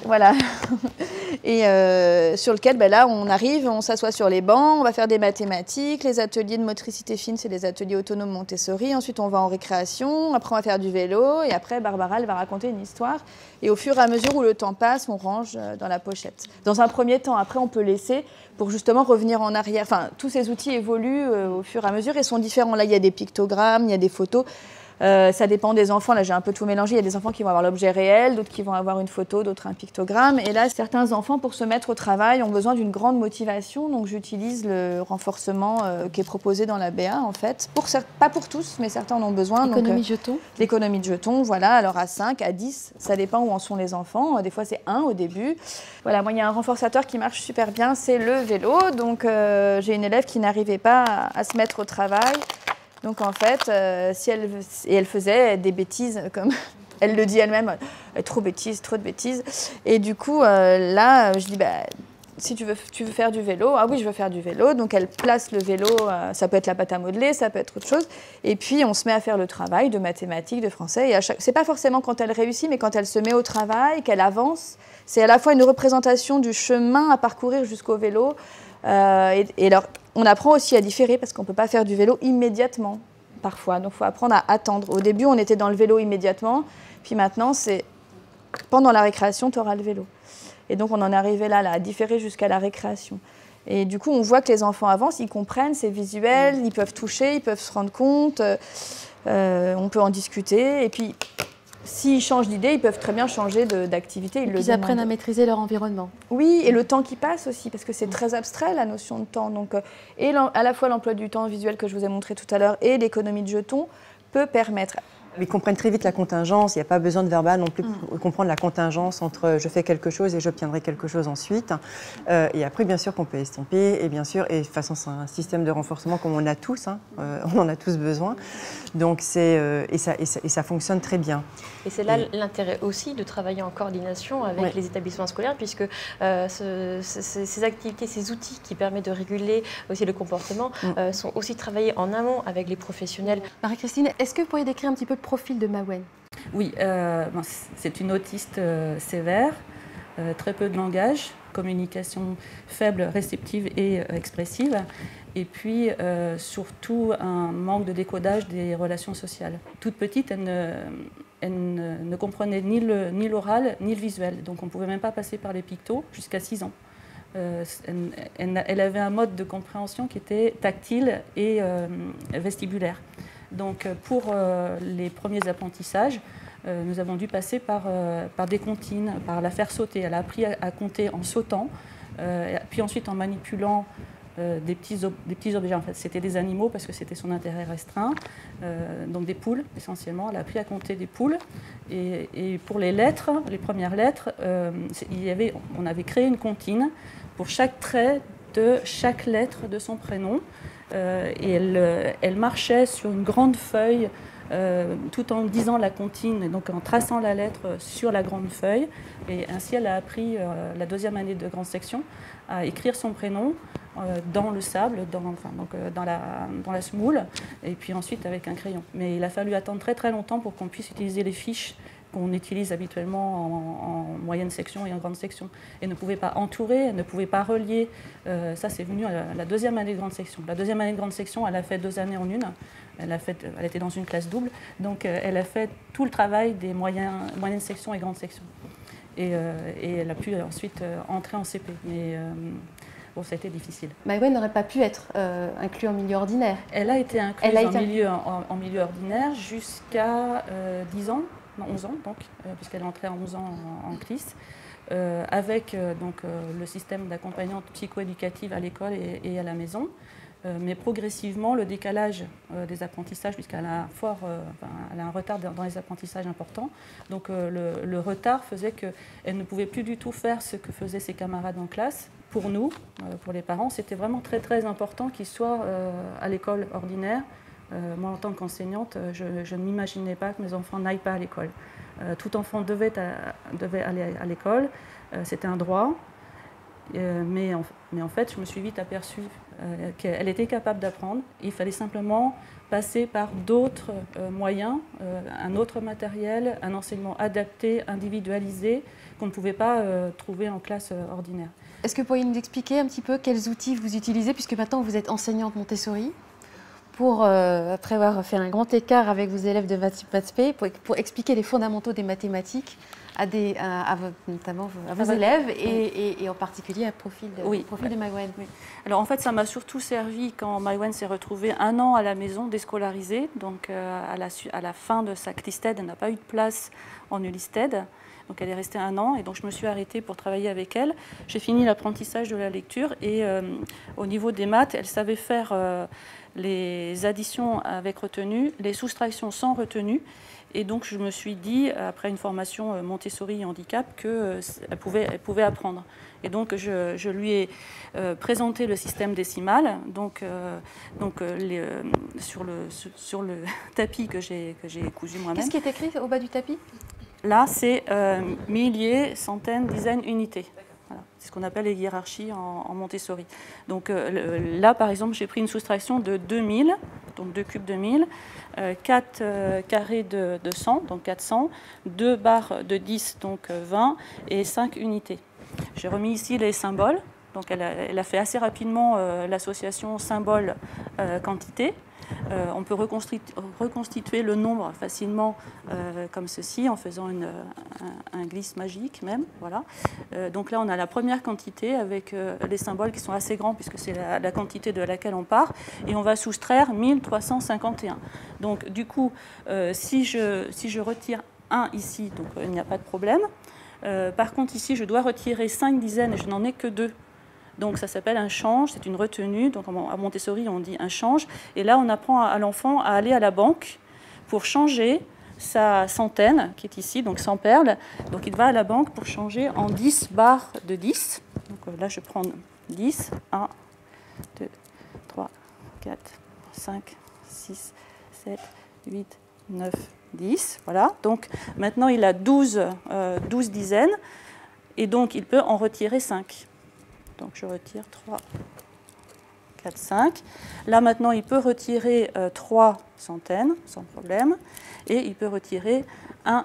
Voilà. (laughs) Et euh, sur lequel, ben là, on arrive, on s'assoit sur les bancs, on va faire des mathématiques. Les ateliers de motricité fine, c'est des ateliers autonomes Montessori. Ensuite, on va en récréation. Après, on va faire du vélo. Et après, Barbara, elle va raconter une histoire. Et au fur et à mesure où le temps passe, on range dans la pochette. Dans un premier temps, après, on peut laisser pour justement revenir en arrière. Enfin, tous ces outils évoluent euh, au fur et à mesure et sont différents. Là, il y a des pictogrammes, il y a des photos. Euh, ça dépend des enfants. Là, j'ai un peu tout mélangé. Il y a des enfants qui vont avoir l'objet réel, d'autres qui vont avoir une photo, d'autres un pictogramme. Et là, certains enfants, pour se mettre au travail, ont besoin d'une grande motivation. Donc, j'utilise le renforcement euh, qui est proposé dans la BA, en fait. Pour pas pour tous, mais certains en ont besoin. L'économie de jetons L'économie de jetons, voilà. Alors, à 5, à 10, ça dépend où en sont les enfants. Des fois, c'est 1 au début. Voilà, moi, il y a un renforçateur qui marche super bien, c'est le vélo. Donc, euh, j'ai une élève qui n'arrivait pas à, se mettre au travail. Donc, en fait, euh, si elle, et elle faisait des bêtises, comme (laughs) elle le dit elle-même, trop bêtises, trop de bêtises. Et du coup, euh, là, je dis, bah, si tu veux, tu veux faire du vélo, ah oui, je veux faire du vélo. Donc elle place le vélo, euh, ça peut être la pâte à modeler, ça peut être autre chose. Et puis on se met à faire le travail de mathématiques, de français. Et chaque... c'est pas forcément quand elle réussit, mais quand elle se met au travail, qu'elle avance. C'est à la fois une représentation du chemin à parcourir jusqu'au vélo. Euh, et, alors, on apprend aussi à différer parce qu'on peut pas faire du vélo immédiatement parfois. Donc il faut apprendre à attendre. Au début, on était dans le vélo immédiatement. Puis maintenant, c'est pendant la récréation, tu auras le vélo. Et donc on en est arrivé là, là à différer jusqu'à la récréation. Et du coup, on voit que les enfants avancent, ils comprennent, c'est visuel, ils peuvent toucher, ils peuvent se rendre compte, euh, on peut en discuter. Et puis, s'ils changent d'idée, ils peuvent très bien changer d'activité. Ils, apprennent à maîtriser leur environnement. Oui, et le temps qui passe aussi, parce que c'est très abstrait la notion de temps. Donc, euh, et à la fois l'emploi du temps visuel que je vous ai montré tout à l'heure et l'économie de jetons peut permettre ils comprennent très vite la contingence. Il n'y a pas besoin de verbal non plus pour mm. comprendre la contingence entre je fais quelque chose et j'obtiendrai quelque chose ensuite. Euh, et après, bien sûr, qu'on peut estomper. Et bien sûr, et de toute façon, c'est un système de renforcement comme on a tous. Hein. Euh, (laughs) on en a tous besoin. Donc, c'est, euh, et, ça, et, ça, fonctionne très bien. Et c'est là l'intérêt aussi de travailler en coordination avec les établissements scolaires, puisque ces activités, ces outils qui permettent de réguler aussi le comportement mm. sont aussi travaillés en amont avec les professionnels. Marie-Christine, est-ce que vous pourriez décrire un petit peu le profil de Mawen? Oui, euh, c'est une autiste euh, sévère, euh, très peu de langage, communication faible, réceptive et expressive, et puis surtout un manque de décodage des relations sociales. Toute petite, elle ne, comprenait ni l'oral ni, ni le visuel, donc on ne pouvait même pas passer par les pictos jusqu'à 6 ans. elle, avait un mode de compréhension qui était tactile et vestibulaire. Donc euh, pour euh, les premiers apprentissages, euh, nous avons dû passer par, par des comptines, par la faire sauter. Elle a appris à, compter en sautant, puis ensuite en manipulant des, petits des petits objets. En fait, c'était des animaux parce que c'était son intérêt restreint. donc des poules, essentiellement. Elle a appris à compter des poules. Et, pour les lettres, les premières lettres, il y avait, on avait créé une comptine pour chaque trait de chaque lettre de son prénom. Euh, et elle, marchait sur une grande feuille euh, tout en disant la comptine, donc en traçant la lettre sur la grande feuille. Et ainsi, elle a appris euh, la deuxième année de grande section à écrire son prénom dans le sable, dans, donc, dans, la, dans la semoule, et puis ensuite avec un crayon. Mais il a fallu attendre très très longtemps pour qu'on puisse utiliser les fiches qu'on utilise habituellement en, moyenne section et en grande section. Et ne pouvait pas entourer, ne pouvait pas relier. Euh, ça, c'est venu la, deuxième année de grande section. La deuxième année de grande section, elle a fait deux années en une. Elle, a fait, elle était dans une classe double. Donc, euh, elle a fait tout le travail des moyens, moyennes sections et grandes sections. Et, euh, et elle a pu ensuite entrer en CP. Mais Bon, ça a été difficile. Maïwen n'aurait pas pu être inclus en milieu ordinaire. Elle a été incluse en, Milieu, en, milieu ordinaire jusqu'à 10 ans, 11 ans, donc, euh, puisqu'elle est entrée en 11 ans en, CLIS. Euh, avec euh, donc, le système d'accompagnante psychoéducative à l'école et, à la maison. mais progressivement, le décalage des apprentissages, puisqu'elle a, fort, a un retard dans les apprentissages importants, donc le, retard faisait qu'elle ne pouvait plus du tout faire ce que faisaient ses camarades en classe. Pour nous, pour les parents, c'était vraiment très très important qu'il soit à l'école ordinaire, euh, moi, en tant qu'enseignante, euh, je, ne m'imaginais pas que mes enfants n'aillent pas à l'école. Euh, tout enfant devait, aller à l'école, c'était un droit. mais, en, fait, je me suis vite aperçue qu'elle était capable d'apprendre. Il fallait simplement passer par d'autres moyens, un autre matériel, un enseignement adapté, individualisé, qu'on ne pouvait pas trouver en classe ordinaire. Est-ce que vous pourriez nous expliquer un petit peu quels outils vous utilisez, puisque maintenant vous êtes enseignante Montessori pour, euh, après avoir fait un grand écart avec vos élèves de VATSP, pour, pour expliquer les fondamentaux des mathématiques à des, à, notamment à vos élèves et, en particulier à profil de, oui. profil de Maïwen. Alors en fait, ça m'a surtout servi quand Maïwen s'est retrouvée un an à la maison déscolarisée. Donc euh, à, la, à la fin de sa CLISTED, elle n'a pas eu de place en ULISTED. Donc elle est restée un an et donc je me suis arrêtée pour travailler avec elle. J'ai fini l'apprentissage de la lecture et euh, au niveau des maths, elle savait faire les additions avec retenue, les soustractions sans retenue. Et donc je me suis dit, après une formation euh, Montessori handicap, qu'elle euh, pouvait, elle pouvait apprendre. Et donc je, lui ai euh, présenté le système décimal, donc sur, le, sur le (laughs) tapis que j'ai cousu moi-même. Qu'est-ce qui est écrit au bas du tapis? Là, c'est milliers, centaines, dizaines, unités. C'est ce qu'on appelle les hiérarchies en, Montessori. Donc euh, là, par exemple, j'ai pris une soustraction de 2000, donc 2 cubes de 1000, 4 carrés de, 100, donc 400, 2 barres de 10, donc 20, et 5 unités. J'ai remis ici les symboles. Donc elle a, fait assez rapidement l'association symbole-quantité. Euh, on peut reconstituer, le nombre facilement euh, comme ceci en faisant un, glisse magique même. Voilà. Euh, donc là, on a la première quantité avec les symboles qui sont assez grands puisque c'est la, quantité de laquelle on part. Et on va soustraire 1351. Donc du coup, si, je, retire 1 ici, donc il n'y a pas de problème. par contre, ici, je dois retirer 5 dizaines et je n'en ai que 2. Donc ça s'appelle un change, c'est une retenue. Donc à Montessori, on dit un change. Et là, on apprend à l'enfant à aller à la banque pour changer sa centaine, qui est ici, donc 100 perles. Donc il va à la banque pour changer en 10 barres de 10. Donc euh, là, je prends 10, 1, 2, 3, 4, 5, 6, 7, 8, 9, 10. Voilà. Donc maintenant, il a 12, 12 euh, dizaines. Et donc, il peut en retirer 5. Donc je retire 3, 4, 5. Là maintenant, il peut retirer 3 euh, centaines sans problème. Et il peut retirer un,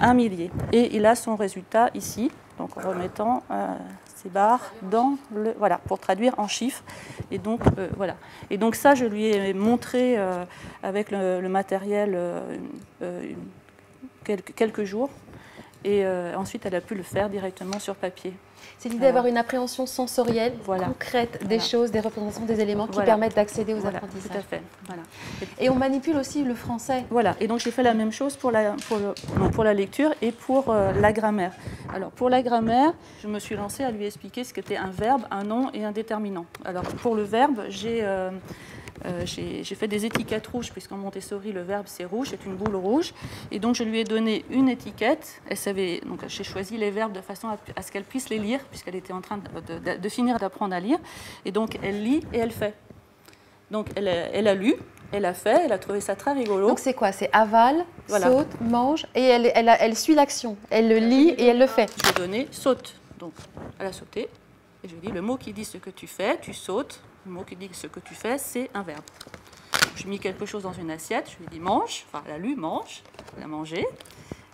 un, millier. Et il a son résultat ici, donc en remettant euh, ces barres dans le... Voilà, pour traduire en chiffres. Et donc, euh, voilà. Et donc ça, je lui ai montré avec le, matériel quelques jours. Et ensuite, elle a pu le faire directement sur papier. C'est l'idée d'avoir une appréhension sensorielle, concrète des choses, des représentations, des éléments qui permettent d'accéder aux apprentissages. Tout à fait. Et on manipule aussi le français. Voilà. Et donc j'ai fait la même chose pour la, pour, la lecture et pour euh, la grammaire. Alors pour la grammaire, je me suis lancée à lui expliquer ce qu'était un verbe, un nom et un déterminant. Alors pour le verbe, j'ai euh, euh, j'ai fait des étiquettes rouges, puisqu'en Montessori, le verbe c'est rouge, c'est une boule rouge. Et donc je lui ai donné une étiquette. Elle savait, donc j'ai choisi les verbes de façon à, ce qu'elle puisse les lire, puisqu'elle était en train de, finir d'apprendre à lire. Et donc elle lit et elle fait. Donc elle, elle, a lu, elle a fait, elle a trouvé ça très rigolo. Donc c'est quoi? C'est avale, saute, mange, et elle, elle, elle suit l'action. Elle le lit et elle le fait. Je lui ai donné saute. Donc elle a sauté. Et je lui ai dit le mot qui dit ce que tu fais, tu sautes. Le mot qui dit que ce que tu fais, c'est un verbe. J'ai mis quelque chose dans une assiette, je lui ai dit mange, enfin elle a lu mange, elle a mangé.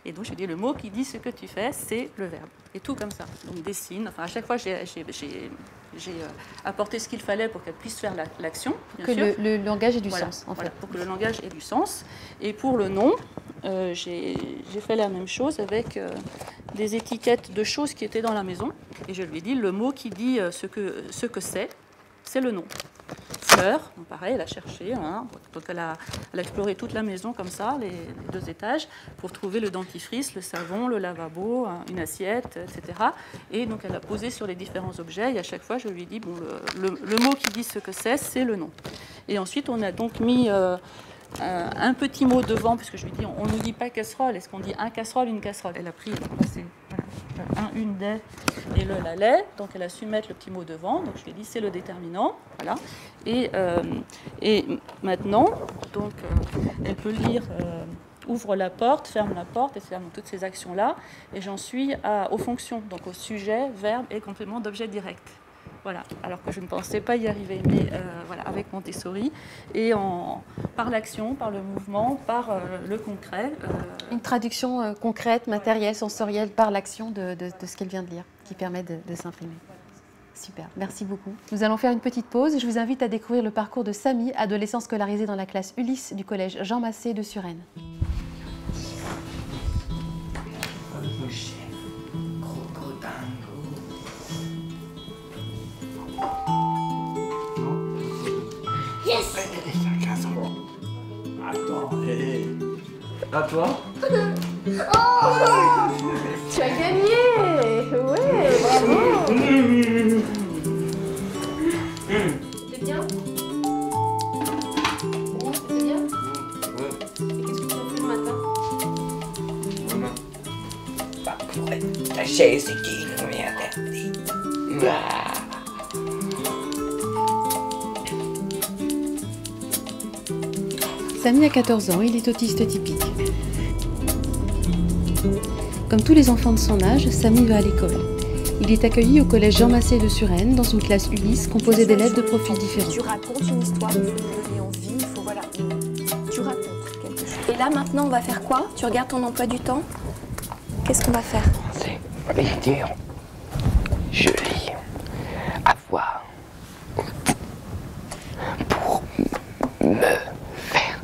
Et donc je lui ai dit le mot qui dit ce que tu fais, c'est le verbe. Et tout comme ça. Donc dessine, enfin à chaque fois j'ai euh, apporté ce qu'il fallait pour qu'elle puisse faire l'action. que Le, langage ait du sens. En Pour que le langage ait du sens. Et pour le nom, euh, j'ai fait la même chose avec euh, des étiquettes de choses qui étaient dans la maison. Et je lui ai dit le mot qui dit ce que c'est, ce que c'est le nom. Fleur, pareil, elle a cherché, hein, donc elle a, exploré toute la maison comme ça, les, deux étages, pour trouver le dentifrice, le savon, le lavabo, hein, une assiette, etc. Et donc elle a posé sur les différents objets, et à chaque fois je lui dit, bon, le, mot qui dit ce que c'est, c'est le nom. Et ensuite on a donc mis... Euh, un petit mot devant, puisque je lui dis, on ne dit pas casserole, est-ce qu'on dit un casserole, une casserole? Elle a pris un, une des et le la lait, donc elle a su mettre le petit mot devant, donc je lui ai dit c'est le déterminant, voilà. Et, euh, maintenant, donc euh, elle peut lire euh, ouvre la porte, ferme la porte, et c'est toutes ces actions-là, et j'en suis aux fonctions, donc au sujet, verbe et complément d'objet direct. Voilà, alors que je ne pensais pas y arriver, mais euh, voilà, avec Montessori, et en, par l'action, par le mouvement, par euh, le concret. Euh, Une traduction concrète, matérielle, sensorielle, par l'action de, ce qu'elle vient de lire, qui permet de, de s'imprimer. Super, merci beaucoup. Nous allons faire une petite pause. Je vous invite à découvrir le parcours de Samy, adolescent scolarisé dans la classe Ulysse du collège Jean Massé de Suresnes. Attends, hé, À toi. Oh Tu as gagné. Ouais, bravo. C'était bien? C'était bien? Ouais. Et qu'est-ce que tu as fait le matin? Maman. Bah, la chaise qui nous vient interdit. Samy a 14 ans, il est autiste typique. Comme tous les enfants de son âge, Samy va à l'école. Il est accueilli au collège Jean Massé de Suresnes dans une classe Ulysse composée d'élèves de profils différents. Tu racontes une histoire, il faut donner envie, il faut voilà. Tu racontes quelque chose. Et là maintenant on va faire quoi? Tu regardes ton emploi du temps? Qu'est-ce qu'on va faire? Lecture. Je lis. Avoir. Pour me faire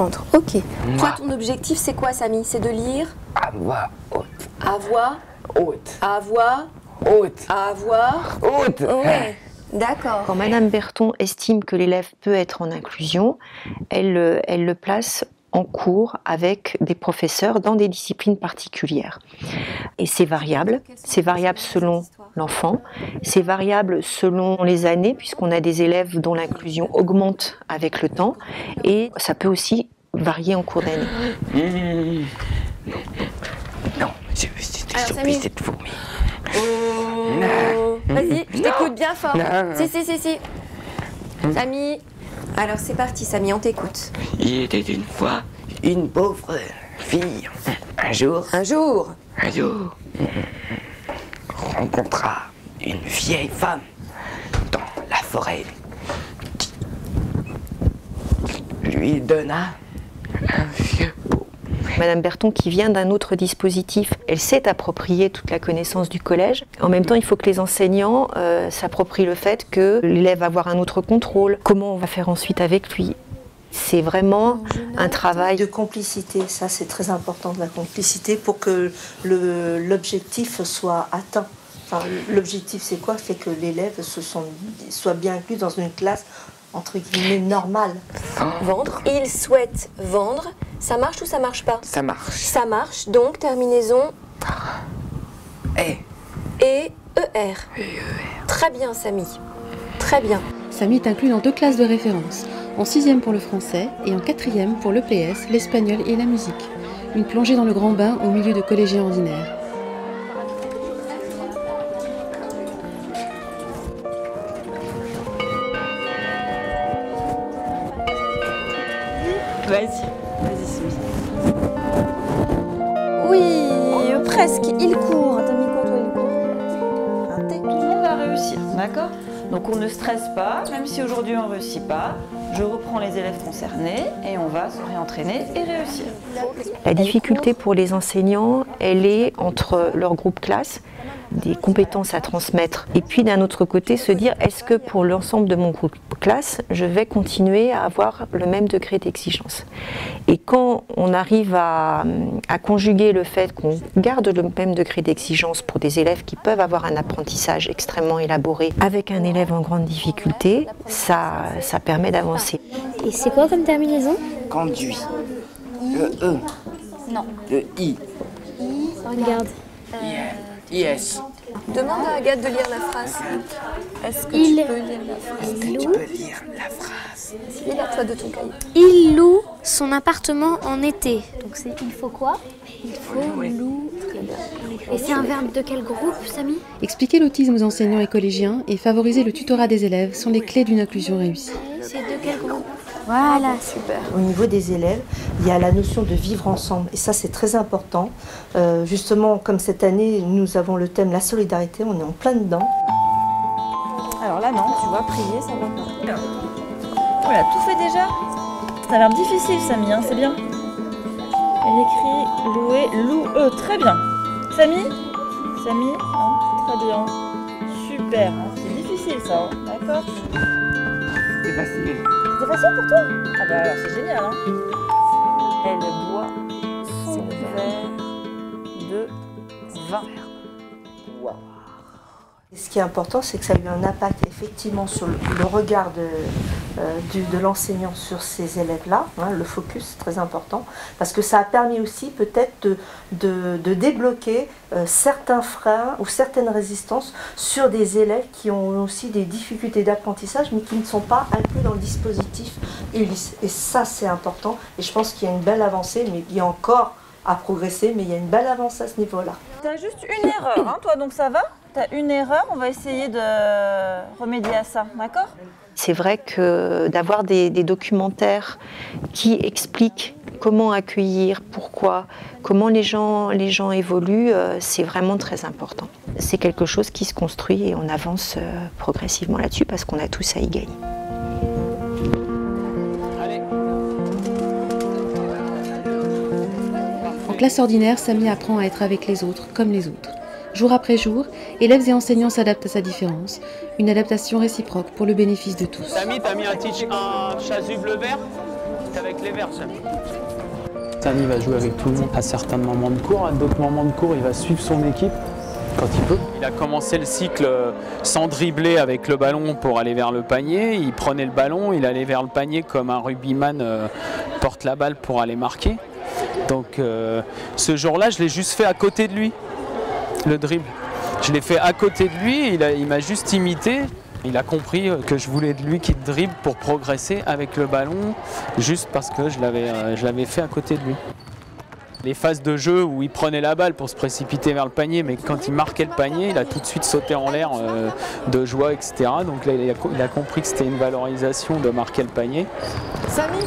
comprendre. Ok. Toi ton objectif c'est quoi Samy? C'est de lire? À voix haute. À voix Haute. À voix Haute. À voix Haute. Ouais. D'accord. Quand Madame Berton estime que l'élève peut être en inclusion, elle, euh, elle le place en cours avec des professeurs dans des disciplines particulières. Et c'est variable, c'est variable selon l'enfant, c'est variable selon les années, puisqu'on a des élèves dont l'inclusion augmente avec le temps, et ça peut aussi varier en cours d'année. Mmh. Non, je veux cette fourmi. Oh. Vas-y, je t'écoute bien fort. Non. Si, si, si, si. Samy. Alors c'est parti, Samy, on t'écoute. Il était une fois une pauvre fille. Un jour. Un jour. Un jour. Rencontra une vieille femme dans la forêt. qui Lui donna un vieux Madame Berton, qui vient d'un autre dispositif, elle s'est appropriée toute la connaissance du collège. En même temps, il faut que les enseignants euh, s'approprient le fait que l'élève va avoir un autre contrôle. Comment on va faire ensuite avec lui? C'est vraiment un travail de complicité. Ça, c'est très important de la complicité pour que le- l'objectif soit atteint. Enfin, l'objectif, c'est quoi? C'est que l'élève se sente- soit bien inclus dans une classe entre guillemets normale. Vendre. Il souhaite vendre. Ça marche ou ça marche pas? Ça marche. Ça marche. Donc terminaison Et. et ER. Très bien, Samy. Très bien. Samy est inclus dans deux classes de référence, en sixième pour le français et en quatrième pour l'EPS, l'espagnol et la musique. Une plongée dans le grand bain au milieu de collégiens ordinaires. Si aujourd'hui on ne réussit pas. Je reprends les élèves concernés et on va se réentraîner et réussir. La difficulté pour les enseignants, elle est entre leur groupe classe, des compétences à transmettre, et puis d'un autre côté se dire est-ce que pour l'ensemble de mon groupe classe, je vais continuer à avoir le même degré d'exigence? Et quand on arrive à, à conjuguer le fait qu'on garde le même degré d'exigence pour des élèves qui peuvent avoir un apprentissage extrêmement élaboré avec un élève en grande difficulté, ça, ça permet d'avancer. Et c'est quoi comme terminaison? Conduit. Le E. Non. Le I. Regarde. Yes. Demande à Agathe de lire la phrase. Est-ce que Il- tu peux lire la phrase? Il Tu loue, peux lire la phrase? Lis-la-toi de ton cahier. il loue son appartement en été. Donc c'est il faut quoi? Il faut louer. Et c'est un verbe de quel groupe, Samy? Expliquer l'autisme aux enseignants et collégiens et favoriser le tutorat des élèves sont les clés d'une inclusion réussie. C'est de quel groupe? Voilà, super. Au niveau des élèves, il y a la notion de vivre ensemble. Et ça, c'est très important. Euh, justement, comme cette année, nous avons le thème la solidarité. On est en plein dedans. Alors là, non, tu vois, prier, ça va pas. Voilà, tout fait déjà C'est un verbe difficile, Samy, hein, c'est bien. Elle écrit louer, loue, euh, très bien. Samy? Samy, hein, très bien. Super, hein, c'est difficile ça, hein, d'accord C'est facile. C'était facile pour toi. Ah bah alors c'est génial, hein. Elle boit son verre de vin. Waouh. Et ce qui est important, c'est que ça a eu un impact effectivement sur le, regard de, euh, de l'enseignant sur ces élèves-là. hein, le focus, très important. Parce que ça a permis aussi peut-être de, de- débloquer euh, certains freins ou certaines résistances sur des élèves qui ont aussi des difficultés d'apprentissage, mais qui ne sont pas inclus dans le dispositif Ulysse. Et ça, c'est important. Et je pense qu'il y a une belle avancée, mais il y a encore à progresser, mais il y a une belle avancée à ce niveau-là. T'as juste une erreur, hein, toi, donc ça va? T'as une erreur, on va essayer de remédier à ça, d'accord? C'est vrai que d'avoir des, des documentaires qui expliquent comment accueillir, pourquoi, comment les gens, les gens évoluent, euh, c'est vraiment très important. C'est quelque chose qui se construit et on avance euh, progressivement là-dessus parce qu'on a tous à y gagner. En classe ordinaire, Samy apprend à être avec les autres, comme les autres. Jour après jour, élèves et enseignants s'adaptent à sa différence. Une adaptation réciproque pour le bénéfice de tous. Samy, t'as mis un, teach, un chasuble vert T'es avec les verts, Samy. Samy va jouer avec tout le monde à certains moments de cours, à d'autres moments de cours, il va suivre son équipe quand il peut. Il a commencé le cycle sans dribbler avec le ballon pour aller vers le panier. Il prenait le ballon, il allait vers le panier comme un rugbyman euh, porte la balle pour aller marquer. Donc euh, ce jour-là, je l'ai juste fait à côté de lui le dribble. Je l'ai fait à côté de lui, il, m'a juste imité. Il a compris que je voulais de lui qu'il dribble pour progresser avec le ballon, juste parce que je l'avais euh, fait à côté de lui. Les phases de jeu où il prenait la balle pour se précipiter vers le panier, mais quand il marquait le panier, il a tout de suite sauté en l'air euh, de joie, etc. Donc là, il a, il a compris que c'était une valorisation de marquer le panier. Samy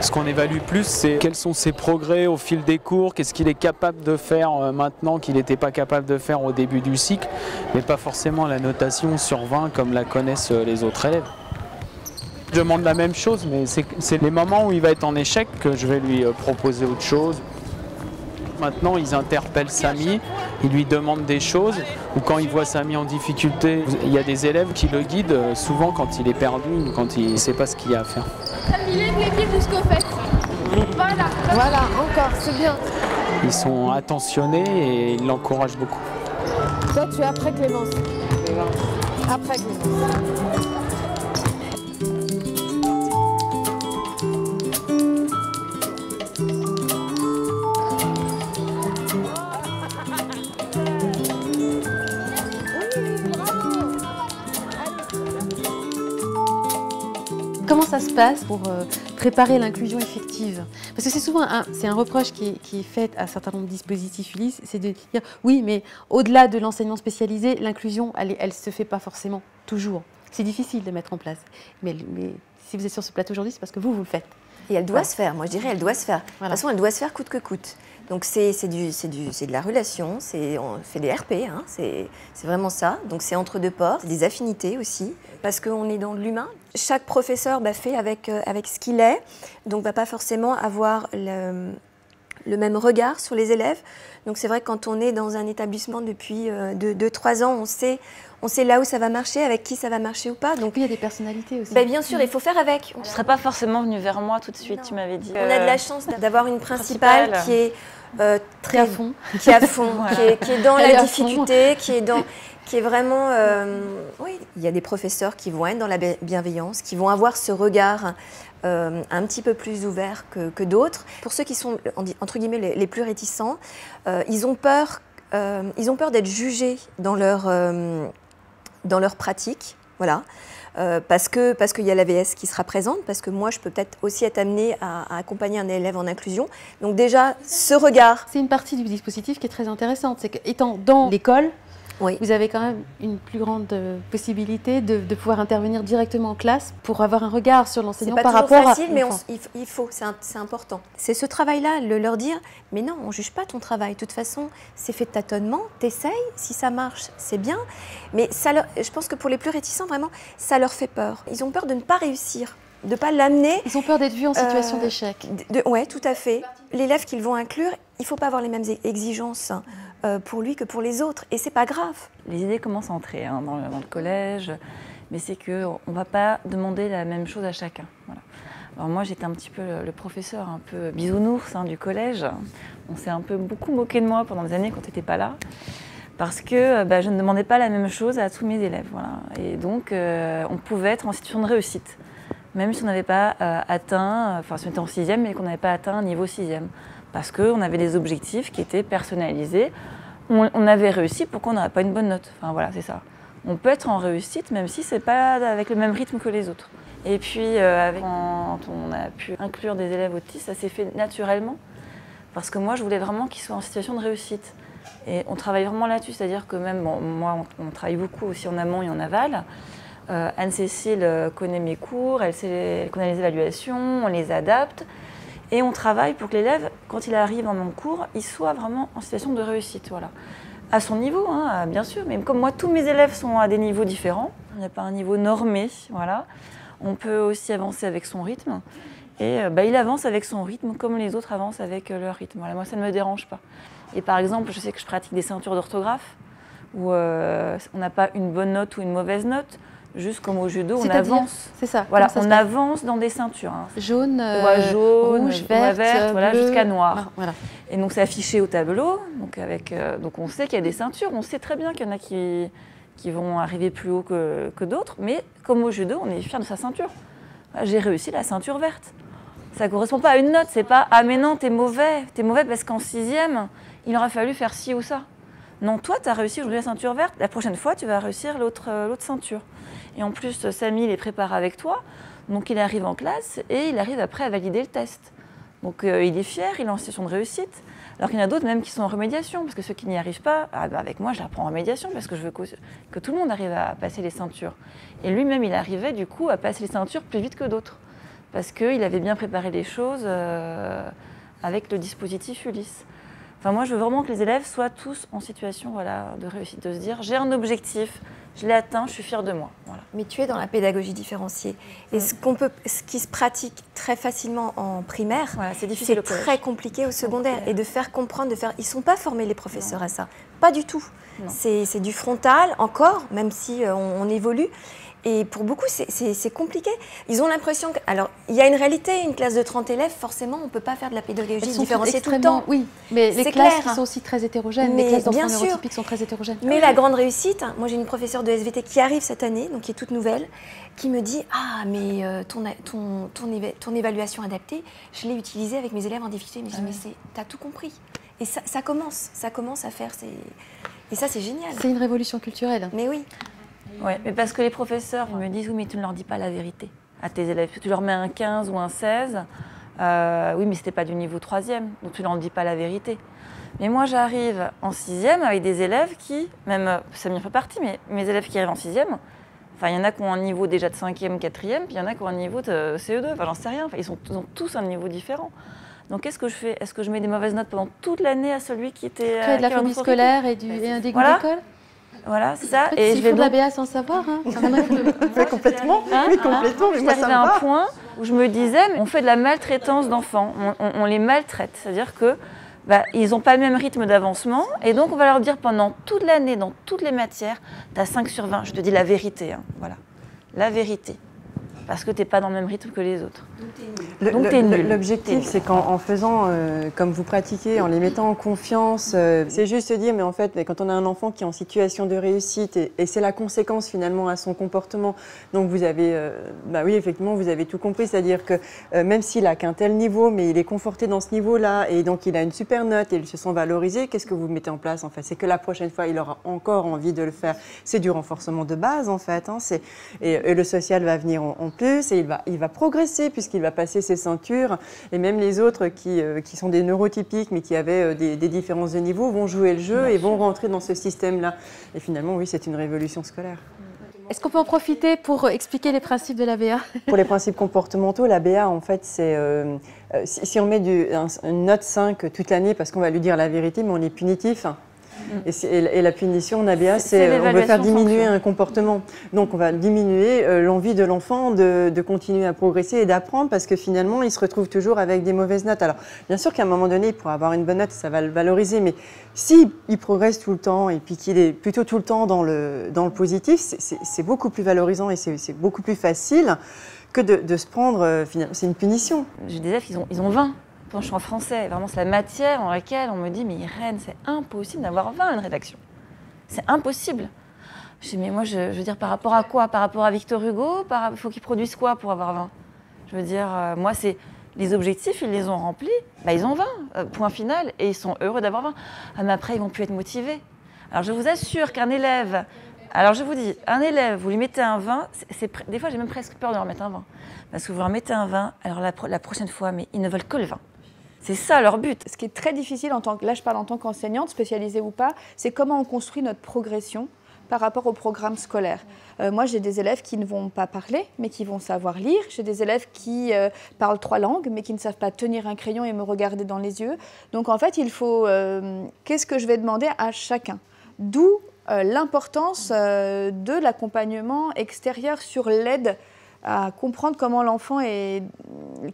ce qu'on évalue plus, c'est quels sont ses progrès au fil des cours, qu'est-ce qu'il est capable de faire euh, maintenant qu'il n'était pas capable de faire au début du cycle, mais pas forcément la notation sur 20 comme la connaissent euh, les autres élèves. Je demande la même chose, mais c'est les moments où il va être en échec que je vais lui euh, proposer autre chose. Maintenant, ils interpellent Samy, ils lui demandent des choses, ou quand ils voient Samy en difficulté, il y a des élèves qui le guident souvent quand il est perdu ou quand il ne sait pas ce qu'il y a à faire. Jusqu'au fait. Voilà. Voilà, encore, c'est bien. Ils sont attentionnés et ils l'encouragent beaucoup. Toi, tu es après Clémence. Après Clémence. Ça se passe pour euh, préparer l'inclusion effective Parce que c'est souvent un, c'est un reproche qui est, qui est, fait à un certain nombre de dispositifs ULIS, c'est de dire oui, mais au-delà de l'enseignement spécialisé, l'inclusion, elle ne se fait pas forcément toujours. C'est difficile de mettre en place. Mais, mais si vous êtes sur ce plateau aujourd'hui, c'est parce que vous, vous le faites. Et elle doit ouais. se faire, moi je dirais, elle doit se faire. Voilà. De toute façon, elle doit se faire coûte que coûte. Donc c'est de la relation, on fait des RP, hein, c'est vraiment ça. Donc c'est entre deux portes, des affinités aussi, parce qu'on est dans l'humain. Chaque professeur bah, fait avec, euh, avec ce qu'il est, donc va pas forcément avoir le, le, même regard sur les élèves. Donc c'est vrai que quand on est dans un établissement depuis 2-3 euh, ans, on sait, on sait là où ça va marcher, avec qui ça va marcher ou pas. Donc il y a des personnalités aussi. Bah, bien sûr, il faut faire avec. Tu ne serais pas forcément venu vers moi tout de suite, non. tu m'avais dit. On a de la chance d'avoir une principale, principale, qui est euh, très qui à fond, qui, à fond (laughs) qui, est, qui, est, dans Elle la difficulté, qui est dans, qui est vraiment, euh, oui, il y a des professeurs qui vont être dans la bienveillance, qui vont avoir ce regard euh, un petit peu plus ouvert que, que d'autres. Pour ceux qui sont entre guillemets les, les plus réticents, euh, ils ont peur, ils ont peur d'être jugés dans leur dans leur pratique, voilà. Euh, parce que parce qu'il y a l'AVS qui sera présente, parce que moi je peux peut-être aussi être amenée à, accompagner un élève en inclusion. Donc déjà ce regard. C'est une partie du dispositif qui est très intéressante, c'est qu'étant dans l'école, oui. vous avez quand même une plus grande possibilité de, de, pouvoir intervenir directement en classe pour avoir un regard sur l'enseignant par rapport facile, à. C'est mais on, il faut, c'est important. C'est ce travail-là, le leur dire, mais non, on ne juge pas ton travail. De toute façon, c'est fait de tâtonnement, t'essayes, si ça marche, c'est bien. Mais ça leur, je pense que pour les plus réticents, vraiment, ça leur fait peur. Ils ont peur de ne pas réussir de ne pas l'amener. Ils ont peur d'être vus en situation euh, d'échec. Oui, tout à fait. L'élève qu'ils vont inclure, il ne faut pas avoir les mêmes exigences euh, pour lui que pour les autres. Et c'est pas grave. Les idées commencent à entrer hein, dans, le, collège, mais c'est qu'on ne va pas demander la même chose à chacun. Voilà. Alors moi, j'étais un petit peu le, professeur un peu bisounours hein, du collège. On s'est un peu beaucoup moqué de moi pendant des années quand tu n'étais pas là. Parce que bah, je ne demandais pas la même chose à tous mes élèves. Voilà. Et donc, euh, on pouvait être en situation de réussite même si on n'avait pas euh, atteint, enfin si on était en sixième, mais qu'on n'avait pas atteint un niveau sixième. Parce qu'on avait des objectifs qui étaient personnalisés. On, avait réussi, pourquoi on n'aurait pas une bonne note Enfin voilà, c'est ça. On peut être en réussite, même si c'est pas avec le même rythme que les autres. Et puis, euh, quand on a pu inclure des élèves autistes, ça s'est fait naturellement. Parce que moi, je voulais vraiment qu'ils soient en situation de réussite. Et on travaille vraiment là-dessus, c'est-à-dire que même, moi, on, travaille beaucoup aussi en amont et en aval. Euh, Anne-Cécile connaît mes cours, elle, elle connaît les évaluations, on les adapte. Et on travaille pour que l'élève, quand il arrive en mon cours, il soit vraiment en situation de réussite. Voilà. À son niveau, hein, bien sûr, mais comme moi, tous mes élèves sont à des niveaux différents. Il n'y a pas un niveau normé. Voilà. On peut aussi avancer avec son rythme. Et euh, bah, il avance avec son rythme comme les autres avancent avec euh, leur rythme. Moi, ça ne me dérange pas. Et par exemple, je sais que je pratique des ceintures d'orthographe où euh, on n'a pas une bonne note ou une mauvaise note. Juste comme au judo, on avance. C'est ça. Voilà, ça on avance dans des ceintures. hein. Jaune, euh, Ouais, jaune, rouge, verte, verte, voilà, jusqu'à noir. Ah, voilà. Et donc c'est affiché au tableau. Donc, avec, euh, donc on sait qu'il y a des ceintures. On sait très bien qu'il y en a qui, qui vont arriver plus haut que, que d'autres. Mais comme au judo, on est fier de sa ceinture. Voilà, J'ai réussi la ceinture verte. Ça ne correspond pas à une note. C'est pas ah mais non t'es mauvais, t'es mauvais parce qu'en sixième il aurait fallu faire ci ou ça. Non toi tu as réussi aujourd'hui la ceinture verte. La prochaine fois tu vas réussir l'autre euh, ceinture. Et en plus Samy les prépare avec toi. Donc il arrive en classe et il arrive après à valider le test. Donc euh, il est fier, il est en situation de réussite. Alors qu'il y en a d'autres même qui sont en remédiation, parce que ceux qui n'y arrivent pas, ah bah, avec moi je la prends en remédiation, parce que je veux que, tout le monde arrive à passer les ceintures. Et lui-même, il arrivait du coup à passer les ceintures plus vite que d'autres, parce qu'il avait bien préparé les choses euh, avec le dispositif Ulysse. Enfin, moi, je veux vraiment que les élèves soient tous en situation voilà, de réussite, de se dire j'ai un objectif, je l'ai atteint, je suis fier de moi. Voilà. Mais tu es dans la pédagogie différenciée. Et ce, qu'on peut, ce qui se pratique très facilement en primaire, c'est difficile très compliqué au secondaire. Et de faire comprendre, de faire. Ils ne sont pas formés, les professeurs, à ça. Pas du tout. C'est du frontal, encore, même si euh, on, on évolue. Et pour beaucoup, c'est- compliqué. Ils ont l'impression que. Alors, il y a une réalité, une classe de 30 élèves, forcément, on ne peut pas faire de la pédagogie différenciée tout le temps. Oui, mais les classes clair. sont aussi très hétérogènes, Mais les classes bien sûr. sont très hétérogènes. Mais la grande réussite, hein, moi j'ai une professeure de SVT qui arrive cette année, donc qui est toute nouvelle, qui me dit Ah, mais euh, ton, ton, ton, éva- ton évaluation adaptée, je l'ai utilisée avec mes élèves en difficulté. Mais je dis Mais t'as tout compris. Et ça, ça commence, ça commence à faire. ces- Et ça, c'est génial. C'est une révolution culturelle. Mais oui. Ouais, mais parce que les professeurs, me disent oui, mais tu ne leur dis pas la vérité à tes élèves. Tu leur mets un 15 ou un 16, euh, oui, mais c'était pas du niveau 3e, donc tu leur dis pas la vérité. Mais moi, j'arrive en 6e avec des élèves qui, même euh, ça m'y fait partie, mais mes élèves qui arrivent en 6e, enfin, il y en a qui ont un niveau déjà de 5e, 4e, puis il y en a qui ont un niveau de CE2, enfin, j'en sais rien. Enfin, ils, sont, ils ont tous un niveau différent. Donc, qu'est-ce que je fais? Est-ce que je mets des mauvaises notes pendant toute l'année à celui qui était. Tu as de la avait un phobie scolaire et, du, et un dégoût Voilà. d'école? Voilà, c'est ça. En fait, et je vais la donc- BA sans savoir. Hein. Mais (laughs) complètement, Hein mais complètement, mais J'étais moi ça arrivée me à un va. point où je me disais, mais on fait de la maltraitance d'enfants, on, on- on les maltraite, c'est-à-dire que bah, ils n'ont pas le même rythme d'avancement, et donc on va leur dire pendant toute l'année, dans toutes les matières, tu as 5 sur 20, je te dis la vérité, hein, voilà, la vérité, parce que tu n'es pas dans le même rythme que les autres. Donc tu es nul. L'objectif, c'est qu'en en faisant euh, comme vous pratiquez, en les mettant en confiance, euh, c'est juste se dire, mais en fait, mais quand on a un enfant qui est en situation de réussite, et, et c'est la conséquence finalement à son comportement, donc vous avez, euh, bah oui, effectivement, vous avez tout compris, c'est-à-dire que euh, même s'il a qu'un tel niveau, mais il est conforté dans ce niveau-là, et donc il a une super note, et il se sent valorisé, qu'est-ce que vous mettez en place en fait? C'est que la prochaine fois, il aura encore envie de le faire. C'est du renforcement de base en fait, hein, et, et le social va venir en, en plus, et il va, il va progresser puisqu'il va passer ses ceintures, et même les autres qui, euh, qui sont des neurotypiques, mais qui avaient euh, des, des différences de niveau, vont jouer le jeu et vont rentrer dans ce système-là. Et finalement, oui, c'est une révolution scolaire. Est-ce qu'on peut en profiter pour expliquer les principes de la BA (laughs) Pour les principes comportementaux, la BA, en fait, c'est. euh, euh, si, si on met du, un- une note 5 toute l'année parce qu'on va lui dire la vérité, mais on est punitif. Et, la- et la punition en ABA, C'est- on veut faire diminuer un comportement. Donc on va diminuer euh, l'envie de l'enfant de, de continuer à progresser et d'apprendre parce que finalement il se retrouve toujours avec des mauvaises notes. Alors bien sûr qu'à un moment donné il pourra avoir une bonne note, ça va le valoriser, mais si il progresse tout le temps et puis qu'il est plutôt tout le temps dans le, dans le positif, c'est- beaucoup plus valorisant et c'est c'est beaucoup plus facile que de, de se prendre, euh, finalement, c'est une punition. J'ai des élèves, ils ont, ils ont 20 quand je suis en français. Vraiment, c'est la matière dans laquelle on me dit, mais Irène, c'est impossible d'avoir 20 à une rédaction. C'est impossible. Je dis, mais moi, je, veux dire, par rapport à quoi? Par rapport à Victor Hugo? Il faut qu'il produise quoi pour avoir 20 Je veux dire, euh, moi, c'est les objectifs, ils les ont remplis, bah, ils ont 20, euh, point final, et ils sont heureux d'avoir 20. Ah, mais après, ils vont plus être motivés. Alors, je vous assure qu'un élève, alors je vous dis, un élève, vous lui mettez un 20, c'est- c'est pre- des fois, j'ai même presque peur de leur mettre un 20. Parce que vous leur mettez un 20, alors la, la prochaine fois, mais ils ne veulent que le 20. C'est ça leur but. Ce qui est très difficile en tant que, là je parle en tant qu'enseignante, spécialisée ou pas, c'est comment on construit notre progression par rapport au programme scolaire. Euh, moi, j'ai des élèves qui ne vont pas parler, mais qui vont savoir lire. J'ai des élèves qui euh, parlent trois langues, mais qui ne savent pas tenir un crayon et me regarder dans les yeux. Donc, en fait, il faut... euh, Qu'est-ce que je vais demander à chacun? D'où l'importance de l'accompagnement extérieur sur l'aide à comprendre comment l'enfant est,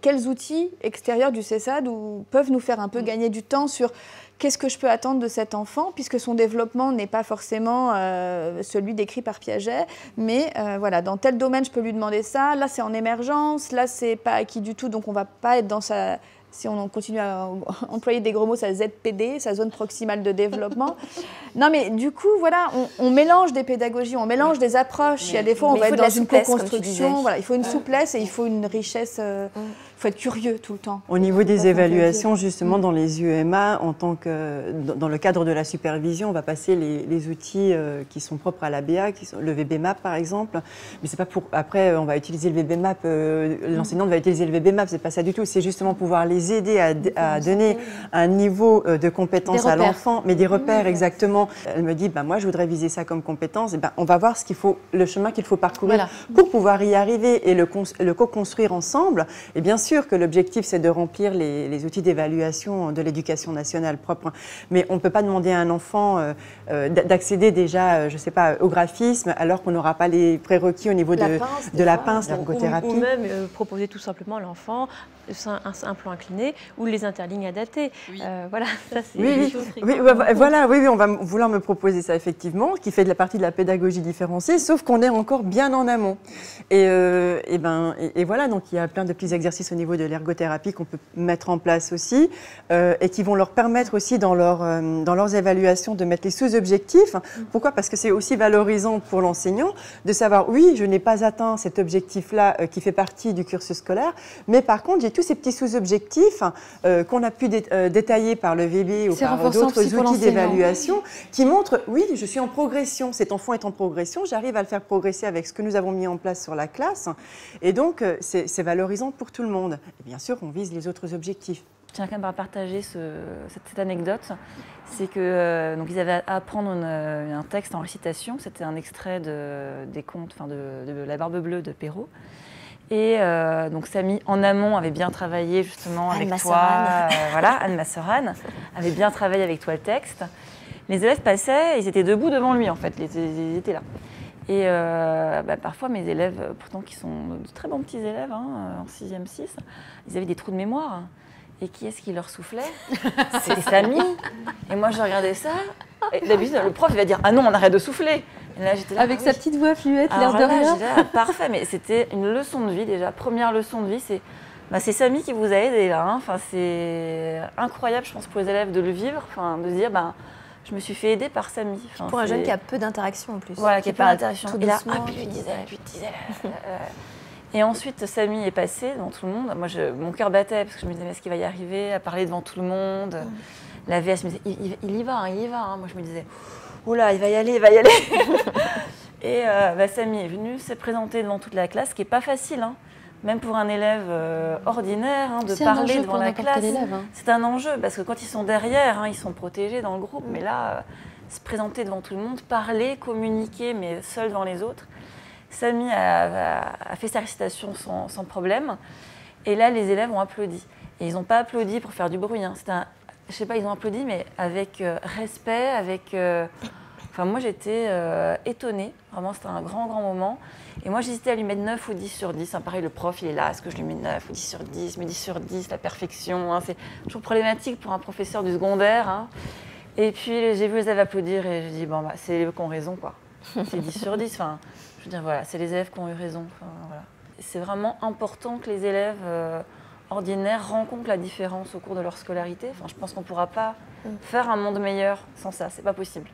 quels outils extérieurs du CESAD ou peuvent nous faire un peu gagner du temps sur qu'est-ce que je peux attendre de cet enfant, puisque son développement n'est pas forcément euh, celui décrit par Piaget, mais euh, voilà, dans tel domaine, je peux lui demander ça, là c'est en émergence, là c'est pas acquis du tout, donc on va pas être dans sa... Si on continue à (laughs) employer des gros mots, sa ZPD, sa zone proximale de développement. (laughs) non, mais du coup, voilà, on, on mélange des pédagogies, on mélange des approches. Il y a des fois, on va être dans une co-construction. Voilà, il faut une souplesse et il faut une richesse. euh, faut être curieux tout le temps. Au niveau des évaluations, justement, dans les UMA, en tant que, dans le cadre de la supervision, on va passer les, les outils euh, qui sont propres à l'ABA, le VBMAP par exemple. Mais c'est pas pour. Après, on va utiliser le VBMAP, euh, l'enseignante va utiliser le VBMAP, c'est pas ça du tout. C'est justement pouvoir les aider à, à donner un niveau euh, de compétence à l'enfant, mais des repères exactement. Elle me dit, bah, moi je voudrais viser ça comme compétence. Et ben, on va voir ce qu'il faut, le chemin qu'il faut parcourir Voilà. pour pouvoir y arriver et le, le co-construire ensemble. Et bien sûr que l'objectif, c'est de remplir les, les outils d'évaluation de l'éducation nationale propre. Mais on ne peut pas demander à un enfant euh, euh, d'accéder déjà, euh, je ne sais pas, au graphisme, alors qu'on n'aura pas les prérequis au niveau de, La pince, de la pince, ou- l'ergothérapie. Ou, même euh, proposer tout simplement à l'enfant un, un- un plan incliné ou les interlignes adaptées. Euh, voilà, (laughs) ça c'est Oui, oui, oui, voilà, oui, oui, on va vouloir me proposer ça effectivement, qui fait de la partie de la pédagogie différenciée, sauf qu'on est encore bien en amont. Et, euh, et ben, et, et voilà, donc il y a plein de petits exercices au niveau de l'ergothérapie qu'on peut mettre en place aussi, euh, et qui vont leur permettre aussi dans, leur, euh, dans leurs évaluations de mettre les sous-objectifs. Pourquoi? Parce que c'est aussi valorisant pour l'enseignant de savoir, oui, je n'ai pas atteint cet objectif-là euh, qui fait partie du cursus scolaire, mais par contre, j'ai tous ces petits sous-objectifs euh, qu'on a pu dé- euh, détailler par le VB ou par d'autres outils d'évaluation qui montrent, oui, je suis en progression, cet enfant est en progression, j'arrive à le faire progresser avec ce que nous avons mis en place sur la classe. Et donc, euh, c'est valorisant pour tout le monde. Et bien sûr, on vise les autres objectifs. Je tiens quand même à partager ce- cette, cette anecdote. C'est que euh, donc ils avaient à apprendre une, un texte en récitation. C'était un extrait de, des contes, enfin de, de La Barbe Bleue de Perrault. Et euh, donc Samy, en amont, avait bien travaillé justement Anne avec toi. euh, voilà, Anne Masseran avait bien travaillé avec toi le texte. Les élèves passaient, ils étaient debout devant lui en fait, ils, ils étaient là. Et euh, bah, parfois, mes élèves, pourtant qui sont de très bons petits élèves, hein, euh, en 6e, 6, ils avaient des trous de mémoire. Et qui est-ce qui leur soufflait? C'était Samy. Et moi, je regardais ça. Et d'habitude, le prof, il va dire Ah non, on arrête de souffler. Et là, j'étais là, Avec ah sa oui. petite voix fluette, l'air de là, rien. là, parfait, mais c'était une leçon de vie déjà. Première leçon de vie, c'est bah, c'est Samy qui vous a aidé là. hein. Enfin, c'est incroyable, je pense, pour les élèves de le vivre, enfin, de se dire bah, je me suis fait aider par Samy. Enfin, Pour un jeune qui a peu d'interaction en plus. Voilà, qui a parle d'interaction. tout Et là, ah, puis lui disait, lui là. Et ensuite, Samy est passé devant tout le monde. Moi, je- mon cœur battait parce que je me disais, mais est-ce qu'il va y arriver à parler devant tout le monde? La VS me disait, il, il- il y va, hein, il y va. hein. Moi, je me disais, oula, il va y aller, il va y aller. (laughs) Et euh, bah, Samy est venu s'est présenté devant toute la classe, ce qui n'est pas facile. hein. Même pour un élève euh, ordinaire, hein, de parler devant la classe, hein. c'est un enjeu parce que quand ils sont derrière, ils sont protégés dans le groupe, mais là, euh, se présenter devant tout le monde, parler, communiquer, mais seul devant les autres. Samy a, a- a fait sa récitation sans, sans problème, et là, les élèves ont applaudi. Et ils n'ont pas applaudi pour faire du bruit. Hein. C'était un- je sais pas, ils ont applaudi, mais avec euh, respect, avec. euh, Enfin, moi, j'étais euh, étonnée. Vraiment, c'était un grand, grand moment. Et moi, j'hésitais à lui mettre 9 ou 10 sur 10. Hein, pareil, le prof, il est là. Est-ce que je lui mets 9 ou 10 sur 10 Mais 10 sur 10, la perfection. hein, c'est toujours problématique pour un professeur du secondaire. hein. Et puis, j'ai vu les élèves applaudir et j'ai dit, bon, bah, c'est les élèves qui ont raison, quoi. C'est 10 sur 10. Enfin, je veux dire, voilà, c'est les élèves qui ont eu raison. Enfin, voilà. C'est vraiment important que les élèves euh, ordinaires rencontrent la différence au cours de leur scolarité. Enfin, je pense qu'on ne pourra pas faire un monde meilleur sans ça. C'est pas possible.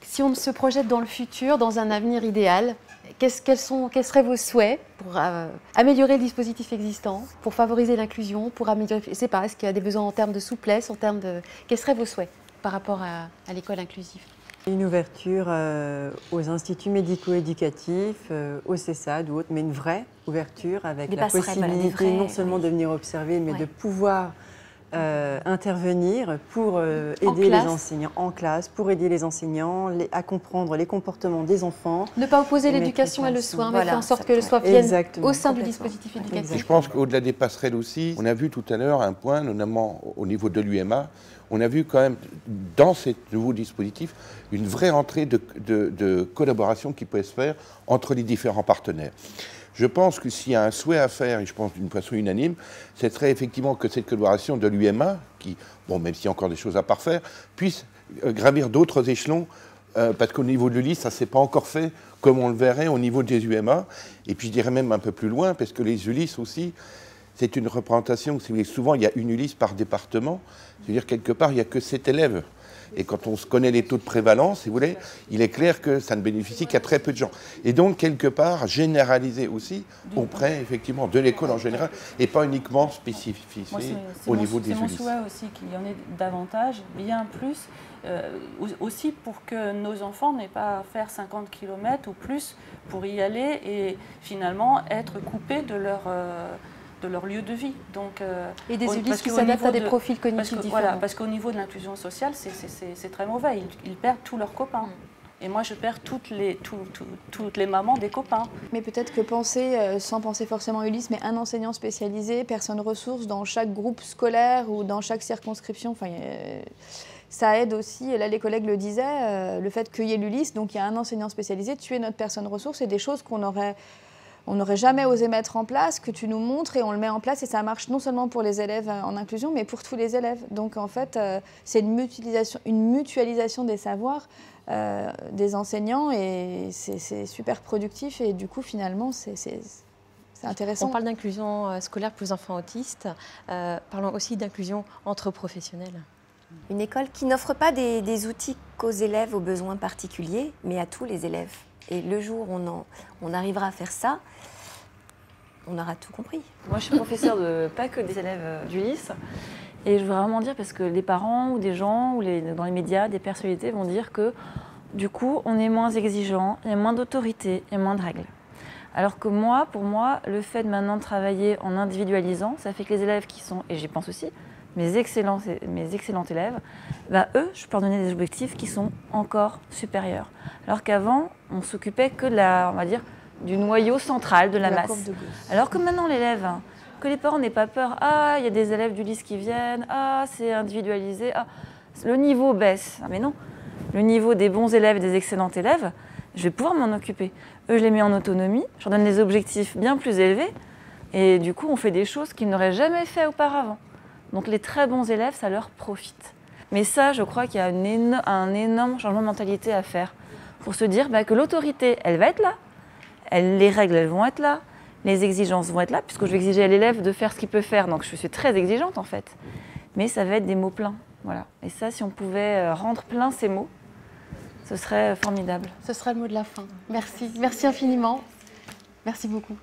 Si on se projette dans le futur, dans un avenir idéal, quels, sont, quels seraient vos souhaits pour euh, améliorer le dispositif existant, pour favoriser l'inclusion, pour améliorer, je sais pas, est-ce qu'il y a des besoins en termes de souplesse, en termes de... Quels seraient vos souhaits par rapport à, à l'école inclusive? Une ouverture euh, aux instituts médico-éducatifs, euh, au CESAD ou autre, mais une vraie ouverture avec Des la voilà, possibilité vrais- non seulement de venir observer, mais Ouais. de pouvoir euh, intervenir pour euh, aider les enseignants en classe, pour aider les enseignants à comprendre les comportements des enfants. Ne pas opposer l'éducation et le soin, mais faire en sorte que le soin vienne au sein du dispositif éducatif. Je pense qu'au-delà des passerelles aussi, on a vu tout à l'heure un point, notamment au niveau de l'UMA, on a vu quand même dans ce nouveau dispositif une vraie entrée de collaboration qui peut se faire entre les différents partenaires. Je pense que s'il y a un souhait à faire, et je pense d'une façon unanime, ce serait effectivement que cette collaboration de l'UMA, qui, bon, même s'il y a encore des choses à parfaire, puisse euh, gravir d'autres échelons, euh, parce qu'au niveau de l'ULIS, ça ne s'est pas encore fait comme on le verrait au niveau des UMA. Et puis je dirais même un peu plus loin, parce que les ULIS aussi, c'est une représentation, souvent il y a une ULIS par département, c'est-à-dire quelque part il n'y a que sept élèves. Et quand on se connaît les taux de prévalence, si vous voulez, il est clair que ça ne bénéficie qu'à très peu de gens. Et donc, quelque part, généraliser aussi auprès, effectivement, de l'école en général, et pas uniquement spécifié au niveau des C'est mon souhait aussi qu'il y en ait davantage, bien plus, euh, aussi pour que nos enfants n'aient pas à faire 50 km ou plus pour y aller et finalement être coupés de leur... Euh, de leur lieu de vie. Donc, euh, et des ULIS qui s'adaptent à des profils cognitifs différents. Voilà, parce qu'au niveau de l'inclusion sociale, c'est très mauvais. Ils, perdent tous leurs copains. Et moi, je perds toutes les, toutes les mamans des copains. Mais peut-être que penser, euh, sans penser forcément Ulysse, mais un enseignant spécialisé, personne ressource dans chaque groupe scolaire ou dans chaque circonscription, enfin, ça aide aussi, là les collègues le disaient, euh, le fait qu'il y ait l'Ulysse, donc il y a un enseignant spécialisé, tu es notre personne ressource, et des choses qu'on aurait on n'aurait jamais osé mettre en place, que tu nous montres et on le met en place et ça marche non seulement pour les élèves euh, en inclusion, mais pour tous les élèves. Donc en fait, euh, c'est une mutualisation, une mutualisation des savoirs euh, des enseignants et c'est super productif et du coup finalement c'est intéressant. On parle d'inclusion scolaire pour les enfants autistes, parlons aussi d'inclusion entre professionnels. Une école qui n'offre pas des outils qu'aux élèves aux besoins particuliers, mais à tous les élèves. Et le jour où on, on arrivera à faire ça, on aura tout compris. Moi, je suis professeure de pas que des élèves euh, du lycée. Et je veux vraiment dire, parce que les parents ou des gens, ou dans les médias, des personnalités vont dire que du coup, on est moins exigeant, il y a moins d'autorité, il y a moins de règles. Alors que moi, pour moi, le fait de maintenant travailler en individualisant, ça fait que les élèves qui sont, et j'y pense aussi, mes excellents, mes excellents élèves, bah, eux, je peux leur donner des objectifs qui sont encore supérieurs. Alors qu'avant, on s'occupait que de la, on va dire, du noyau central de la, masse. Alors que maintenant, l'élève, hein, que les parents n'aient pas peur, ah, il y a des élèves du lycée qui viennent, ah, c'est individualisé, ah, le niveau baisse. Ah, mais non, le niveau des bons élèves et des excellents élèves, je vais pouvoir m'en occuper. Eux, je les mets en autonomie, je leur donne des objectifs bien plus élevés, et du coup, on fait des choses qu'ils n'auraient jamais fait auparavant. Donc les très bons élèves, ça leur profite. Mais ça, je crois qu'il y a un énorme changement de mentalité à faire pour se dire bah, que l'autorité, elle va être là, les règles, elles vont être là, les exigences vont être là, puisque je vais exiger à l'élève de faire ce qu'il peut faire. Donc je suis très exigeante en fait. Mais ça va être des mots pleins. Voilà. Et ça, si on pouvait euh, rendre plein ces mots, ce serait formidable. Ce serait le mot de la fin. Merci. Merci infiniment. Merci beaucoup.